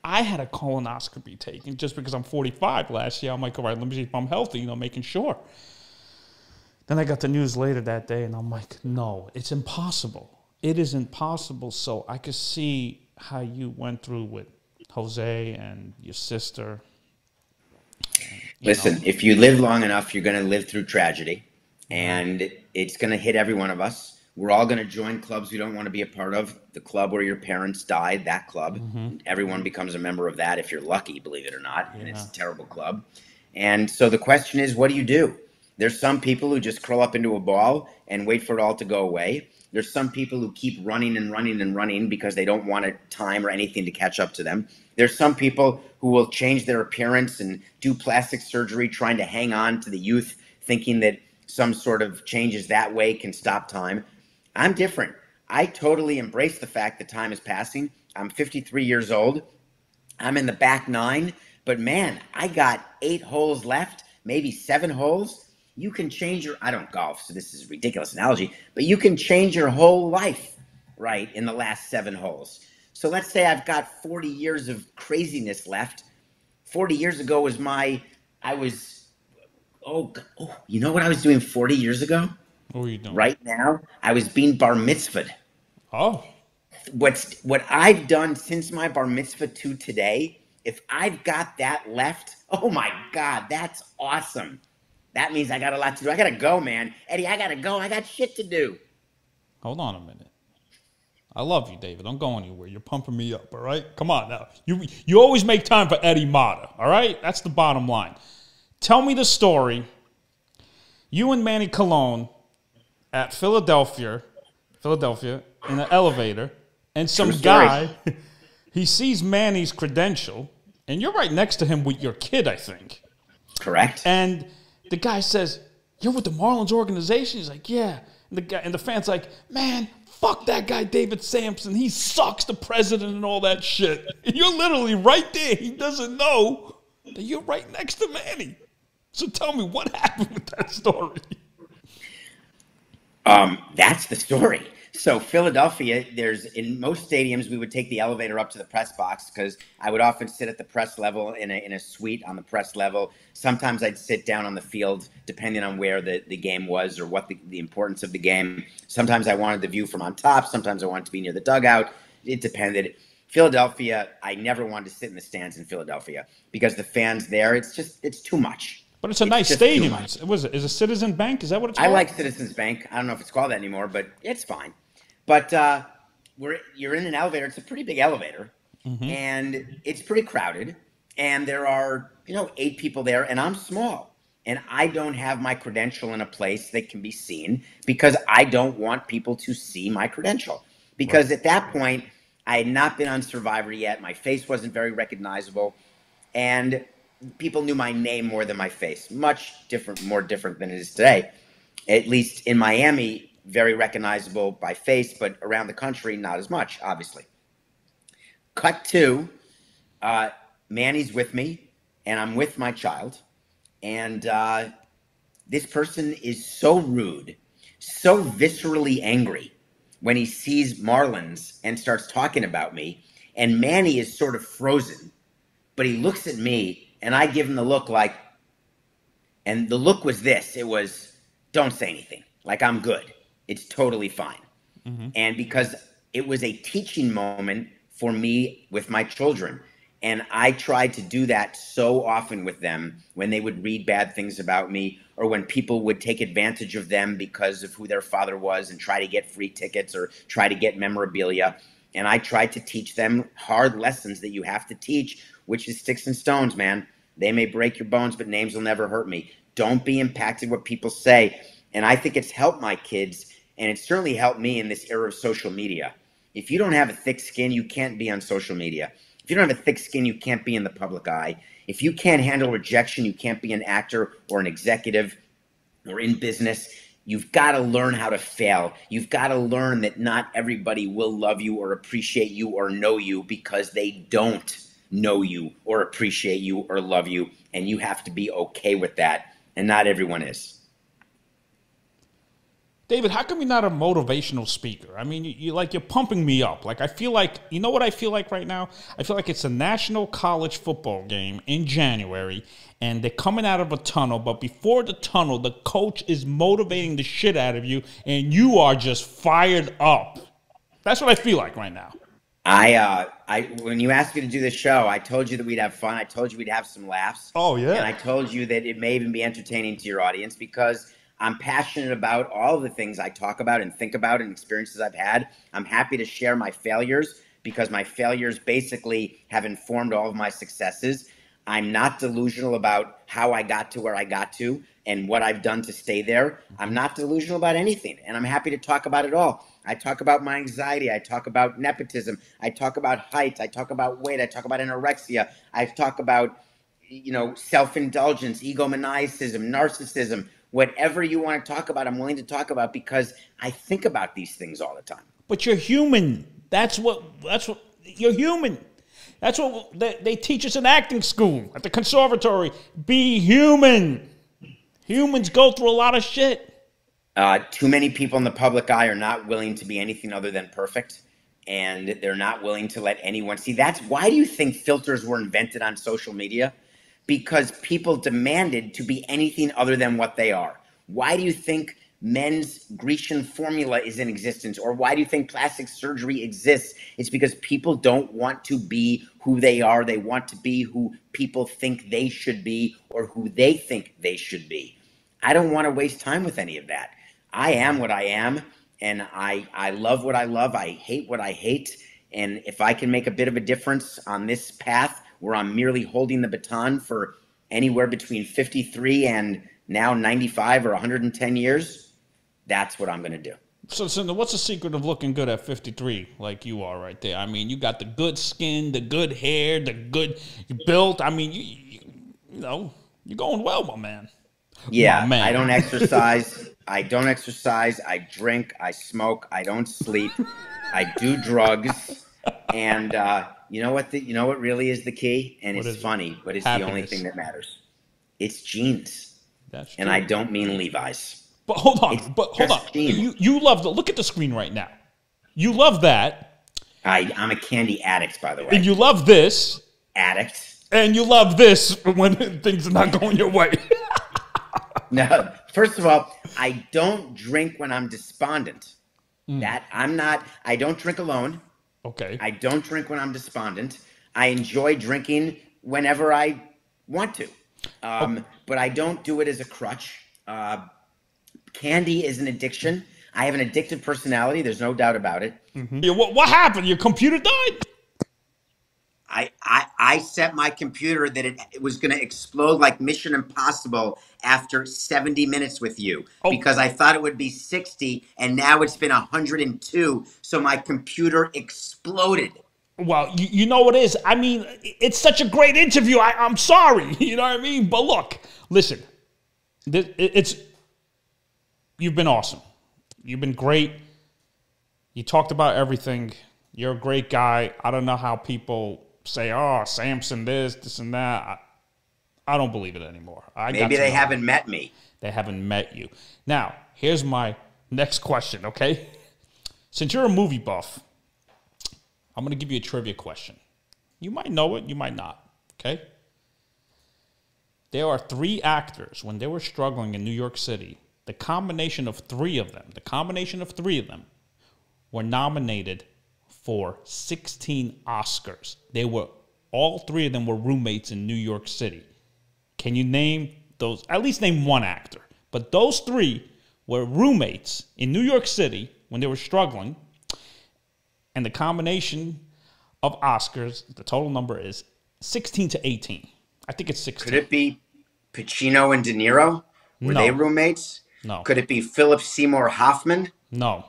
I had a colonoscopy taken just because I'm 45 last year. I'm like, all right, let me see if I'm healthy, you know, making sure. Then I got the news later that day, and I'm like, no, it's impossible. It is impossible. So I could see how you went through with Jose and your sister. you Listen, know. if you live long enough, you're going to live through tragedy, and it's going to hit every one of us. We're all going to join clubs we don't want to be a part of. The club where your parents died, that club. Mm-hmm. Everyone becomes a member of that if you're lucky, believe it or not. Yeah. And it's a terrible club. And so the question is, what do you do? There's some people who just curl up into a ball and wait for it all to go away. There's some people who keep running and running and running because they don't want time or anything to catch up to them. There's some people who will change their appearance and do plastic surgery trying to hang on to the youth, thinking that some sort of changes that way can stop time. I'm different. I totally embrace the fact that time is passing. I'm 53 years old. I'm in the back nine, but man, I got eight holes left, maybe seven holes you can change your I don't golf, so this is ridiculous analogy, but you can change your whole life, right, in the last seven holes. So let's say I've got 40 years of craziness left. 40 years ago was my I was oh, oh you know what I was doing 40 years ago? Were you doing? Right now, I was being bar mitzvahed. Oh. What's what I've done since my bar mitzvah to today, if I've got that left, oh my God, that's awesome. That means I got a lot to do. I gotta go, man. Eddie, I gotta go. I got shit to do. Hold on a minute. I love you, David. Don't go anywhere. You're pumping me up, all right? Come on now. You you always make time for Eddie Mata, all right? That's the bottom line. Tell me the story. You and Manny Colon at Philadelphia, Philadelphia, in an elevator, and some guy he sees Manny's credential, and you're right next to him with your kid, I think. Correct. And the guy says, You're with the Marlins organization? He's like, Yeah. And the guy and the fan's like, Man, fuck that guy, David Samson. He sucks, the president and all that shit. And you're literally right there. He doesn't know that you're right next to Manny. So tell me what happened with that story. Um, that's the story. So Philadelphia, there's in most stadiums we would take the elevator up to the press box because I would often sit at the press level in a in a suite on the press level. Sometimes I'd sit down on the field depending on where the, the game was or what the, the importance of the game. Sometimes I wanted the view from on top. Sometimes I wanted to be near the dugout. It depended. Philadelphia, I never wanted to sit in the stands in Philadelphia because the fans there, it's just it's too much. But it's a it's nice stadium. Was it? Is a Citizen Bank? Is that what it's called? I like Citizens Bank. I don't know if it's called that anymore, but it's fine. But uh, we're you're in an elevator. It's a pretty big elevator, mm-hmm. and it's pretty crowded. And there are you know eight people there, and I'm small. and I don't have my credential in a place that can be seen because I don't want people to see my credential. Because right. at that point, I had not been on Survivor yet. My face wasn't very recognizable. And people knew my name more than my face. Much different, more different than it is today. At least in Miami, very recognizable by face, but around the country, not as much, obviously. Cut to uh, Manny's with me, and I'm with my child. And uh, this person is so rude, so viscerally angry when he sees Marlins and starts talking about me. And Manny is sort of frozen, but he looks at me, and I give him the look like, and the look was this it was, don't say anything. Like, I'm good. It's totally fine. Mm-hmm. And because it was a teaching moment for me with my children. And I tried to do that so often with them when they would read bad things about me or when people would take advantage of them because of who their father was and try to get free tickets or try to get memorabilia. And I tried to teach them hard lessons that you have to teach, which is sticks and stones, man. They may break your bones, but names will never hurt me. Don't be impacted what people say. And I think it's helped my kids, and it certainly helped me in this era of social media. If you don't have a thick skin, you can't be on social media. If you don't have a thick skin, you can't be in the public eye. If you can't handle rejection, you can't be an actor or an executive or in business. You've got to learn how to fail. You've got to learn that not everybody will love you or appreciate you or know you because they don't know you or appreciate you or love you. And you have to be okay with that. And not everyone is. David, how come you're not a motivational speaker? I mean, you, you, like you're pumping me up. Like I feel like you know what I feel like right now. I feel like it's a national college football game in January, and they're coming out of a tunnel. But before the tunnel, the coach is motivating the shit out of you, and you are just fired up. That's what I feel like right now. I, uh, I, when you asked me to do this show, I told you that we'd have fun. I told you we'd have some laughs. Oh yeah. And I told you that it may even be entertaining to your audience because I'm passionate about all the things I talk about and think about and experiences I've had. I'm happy to share my failures because my failures basically have informed all of my successes. I'm not delusional about how I got to where I got to and what I've done to stay there. I'm not delusional about anything, and I'm happy to talk about it all. I talk about my anxiety. I talk about nepotism. I talk about height. I talk about weight. I talk about anorexia. I talk about, you know, self indulgence, egomaniacism, narcissism, whatever you want to talk about, I'm willing to talk about because I think about these things all the time. But you're human. That's what. That's what. You're human. That's what they, they teach us in acting school at the conservatory. Be human. Humans go through a lot of shit. Uh, too many people in the public eye are not willing to be anything other than perfect, and they're not willing to let anyone see. That's why do you think filters were invented on social media? Because people demanded to be anything other than what they are. Why do you think men's Grecian formula is in existence? Or why do you think plastic surgery exists? It's because people don't want to be who they are. They want to be who people think they should be or who they think they should be. I don't want to waste time with any of that. I am what I am, and I, I love what I love. I hate what I hate. And if I can make a bit of a difference on this path, where I'm merely holding the baton for anywhere between 53 and now 95 or 110 years, that's what I'm going to do. So, so what's the secret of looking good at 53 like you are right there? I mean, you got the good skin, the good hair, the good built. I mean, you, you, you know, you're going well, my man. Yeah, my man. I don't exercise. I don't exercise. I drink. I smoke. I don't sleep. I do drugs. And uh, you know what? The, you know what really is the key, and what it's funny, it? but it's Happiness. the only thing that matters. It's jeans. That's true. And I don't mean Levi's. But hold on. It's but hold on. Jeans. You you love the look at the screen right now. You love that. I I'm a candy addict, by the way. And you love this. Addict. And you love this when things are not going your way. no, first of all, I don't drink when I'm despondent. Mm. That I'm not. I don't drink alone. Okay. I don't drink when I'm despondent. I enjoy drinking whenever I want to, um, oh. but I don't do it as a crutch. Uh, candy is an addiction. I have an addictive personality. There's no doubt about it. Mm-hmm. Yeah, what, what happened? Your computer died? I, I, I set my computer that it, it was going to explode like Mission Impossible after 70 minutes with you Oh. because I thought it would be 60 and now it's been 102. So my computer exploded. Well, you, you know what it is. I mean, it's such a great interview. I, I'm sorry. You know what I mean? But look, listen, this, it, it's you've been awesome. You've been great. You talked about everything. You're a great guy. I don't know how people say, "Oh, Samson, this, this, and that." I, I don't believe it anymore. I Maybe they know. haven't met me. They haven't met you. Now, here's my next question, okay? Since you're a movie buff, I'm going to give you a trivia question. You might know it, you might not, okay? There are three actors when they were struggling in New York City. The combination of three of them, the combination of three of them, were nominated for 16 Oscars. They were, all three of them were roommates in New York City. Can you name those? At least name one actor. But those three were roommates in New York City when they were struggling. And the combination of Oscars, the total number is 16 to 18. I think it's 16. Could it be Pacino and De Niro? Were No. they roommates? No. Could it be Philip Seymour Hoffman? No.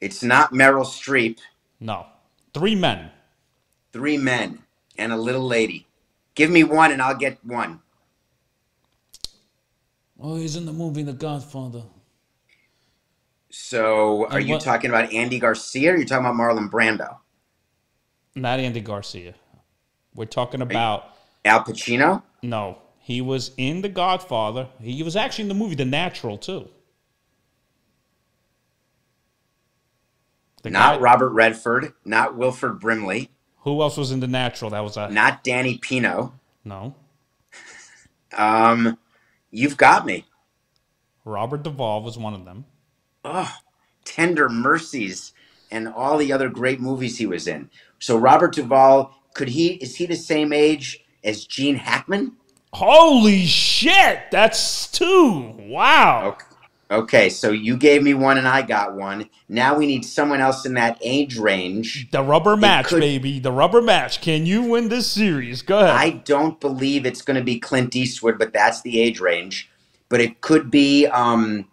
It's not Meryl Streep. No. Three men. Three men and a little lady. Give me one and I'll get one. Oh, he's in the movie The Godfather. So, are And you talking about Andy Garcia or are you talking about Marlon Brando? Not Andy Garcia. We're talking about Al Pacino? no. He was in The Godfather. He was actually in the movie The Natural too. The Not guy- Robert Redford, not Wilford Brimley, Who else was in The Natural? That was a not Danny Pino. no. Um, you've got me. Robert Duvall was one of them. Oh, Tender Mercies and all the other great movies he was in. So Robert Duvall, could he is he the same age as Gene Hackman? Holy shit! That's two. Wow. Okay. Okay, so you gave me one and I got one. Now we need someone else in that age range. The rubber match, could- baby. The rubber match. Can you win this series? Go ahead. I don't believe it's going to be Clint Eastwood, but that's the age range. But it could be um,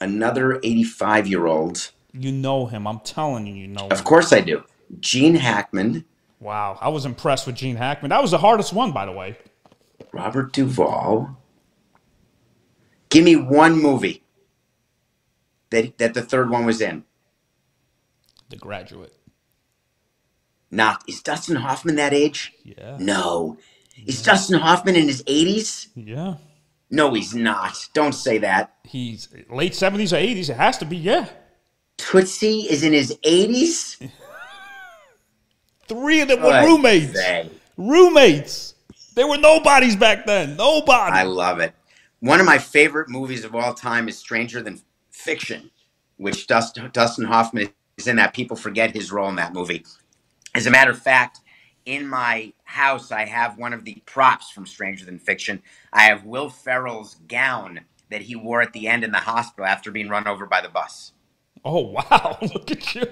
another 85 year old. you know him. I'm telling you, you know him. Of him. course I do. Gene Hackman, Wow. I was impressed with Gene Hackman. That was the hardest one, by the way. Robert Duvall. Give me one movie that, that the third one was in. The Graduate. Not. Is Dustin Hoffman that age? Yeah. No. Is Dustin Hoffman in his 80s? Yeah. No, he's not. Don't say that. He's late 70s or 80s. It has to be, yeah. Tootsie is in his 80s? Three of them were Good roommates. day. Roommates. They were nobodies back then. Nobody. I love it. One of my favorite movies of all time is Stranger Than Fiction, which Dust, Dustin Hoffman is in that. People forget his role in that movie. As a matter of fact, in my house, I have one of the props from Stranger Than Fiction. I have Will Ferrell's gown that he wore at the end in the hospital after being run over by the bus. Oh wow! Look at you.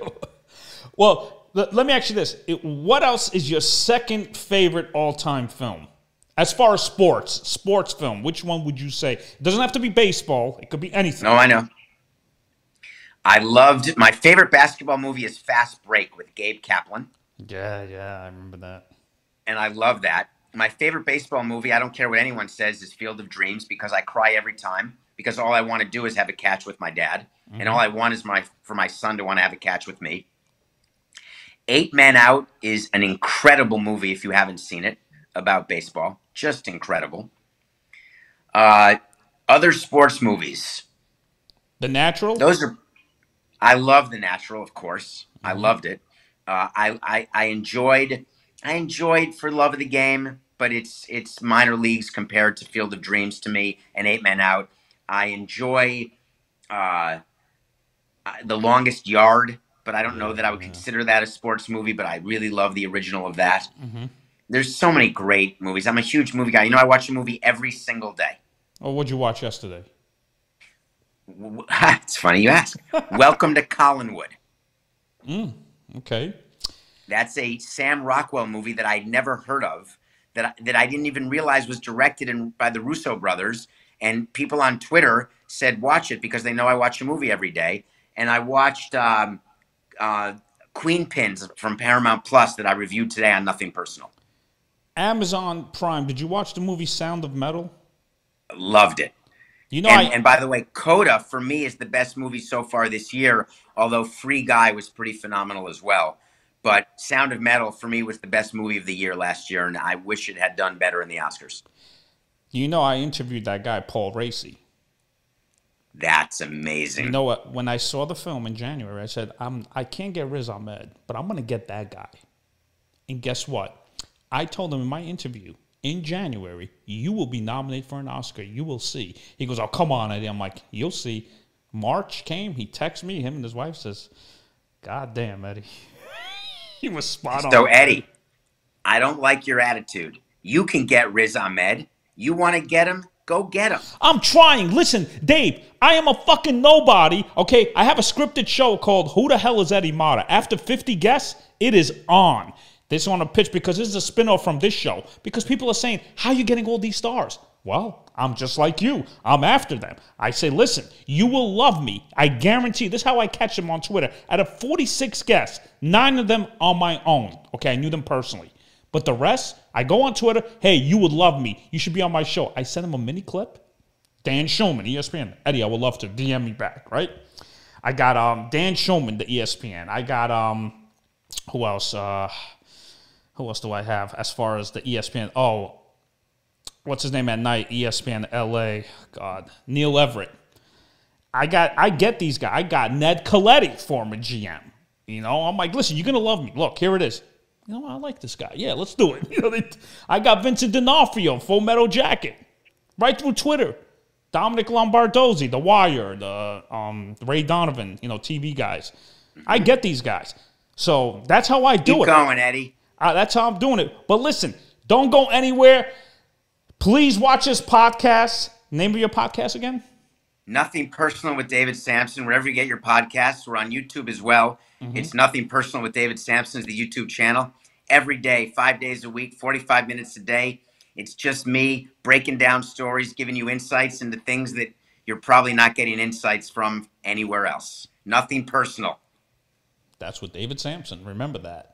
Well, let me ask you this: What else is your second favorite all-time film? As far as sports, sports film, which one would you say? It doesn't have to be baseball. It could be anything. No, I know. I loved my favorite basketball movie is Fast Break with Gabe Kaplan. Yeah, yeah, I remember that. and I love that. My favorite baseball movie, I don't care what anyone says, is Field of Dreams because I cry every time because all I want to do is have a catch with my dad, and all I want is my for my son to want to have a catch with me. Eight Men Out is an incredible movie if you haven't seen it about baseball, just incredible. Uh, other sports movies, The Natural. those are. I love The Natural, of course. I loved it. Uh, I, I I enjoyed I enjoyed For Love of the Game, but it's it's minor leagues compared to Field of Dreams to me and Eight Men Out. I enjoy uh, The Longest Yard, but I don't know that I would consider that a sports movie. But I really love the original of that. hmm There's so many great movies. I'm a huge movie guy. You know, I watch a movie every single day. Oh, what'd you watch yesterday? It's funny you ask. Welcome to Collinwood. Mm, Okay. That's a Sam Rockwell movie that I'd never heard of, that I, that I didn't even realize was directed in, by the Russo brothers. And people on Twitter said, "Watch it," because they know I watch a movie every day. And I watched um, uh, Queenpins from Paramount Plus that I reviewed today on Nothing Personal. Amazon Prime. Did you watch the movie Sound of Metal? Loved it. You know, and, I, and by the way, Coda for me is the best movie so far this year. Although Free Guy was pretty phenomenal as well, but Sound of Metal for me was the best movie of the year last year, and I wish it had done better in the Oscars. you know, I interviewed that guy Paul Raci. That's amazing. You know what? When I saw the film in January, I said, I'm, I can't get Riz Ahmed, but I'm going to get that guy. And guess what? I told him in my interview in January, you will be nominated for an Oscar. You will see. He goes, Oh, come on, Eddie. I'm like, You'll see. March came. He texts me. Him and his wife says, God damn, Eddie. he was spot on. So Eddie, I don't like your attitude. You can get Riz Ahmed. You want to get him? Go get him. I'm trying. Listen, Dave, I am a fucking nobody. Okay, I have a scripted show called Who the Hell is Eddie Mata? After 50 guests, it is on. This is on a pitch because this is a spinoff from this show. Because people are saying, How are you getting all these stars? Well, I'm just like you. I'm after them. I say, listen, you will love me. I guarantee. This is how I catch them on Twitter. Out of 46 guests, nine of them on my own. Okay, I knew them personally. But the rest, I go on Twitter. Hey, you would love me. You should be on my show. I send them a mini clip. Dan Shulman, ESPN. Eddie, I would love to DM me back, right? I got um Dan Shulman, the ESPN. I got um who else? Uh who else do I have as far as the ESPN? Oh, what's his name at night? ESPN LA. God, Neil Everett. I got I get these guys. I got Ned Colletti, former GM. You know, I'm like, listen, you're gonna love me. Look, here it is. You know, I like this guy. Yeah, let's do it. You know, they, I got Vincent D'Onofrio, Full Metal Jacket, right through Twitter. Dominic Lombardozzi, The Wire, the um, Ray Donovan, you know, TV guys. I get these guys. So that's how I do Keep it. going, Eddie. Uh, that's how I'm doing it. But listen, don't go anywhere. Please watch this podcast. Name of your podcast again? Nothing personal with David Samson. Wherever you get your podcasts, we're on YouTube as well. It's Nothing Personal with David Samson is the YouTube channel. Every day, five days a week, 45 minutes a day. It's just me breaking down stories, giving you insights into things that you're probably not getting insights from anywhere else. Nothing personal. That's with David Samson. Remember that.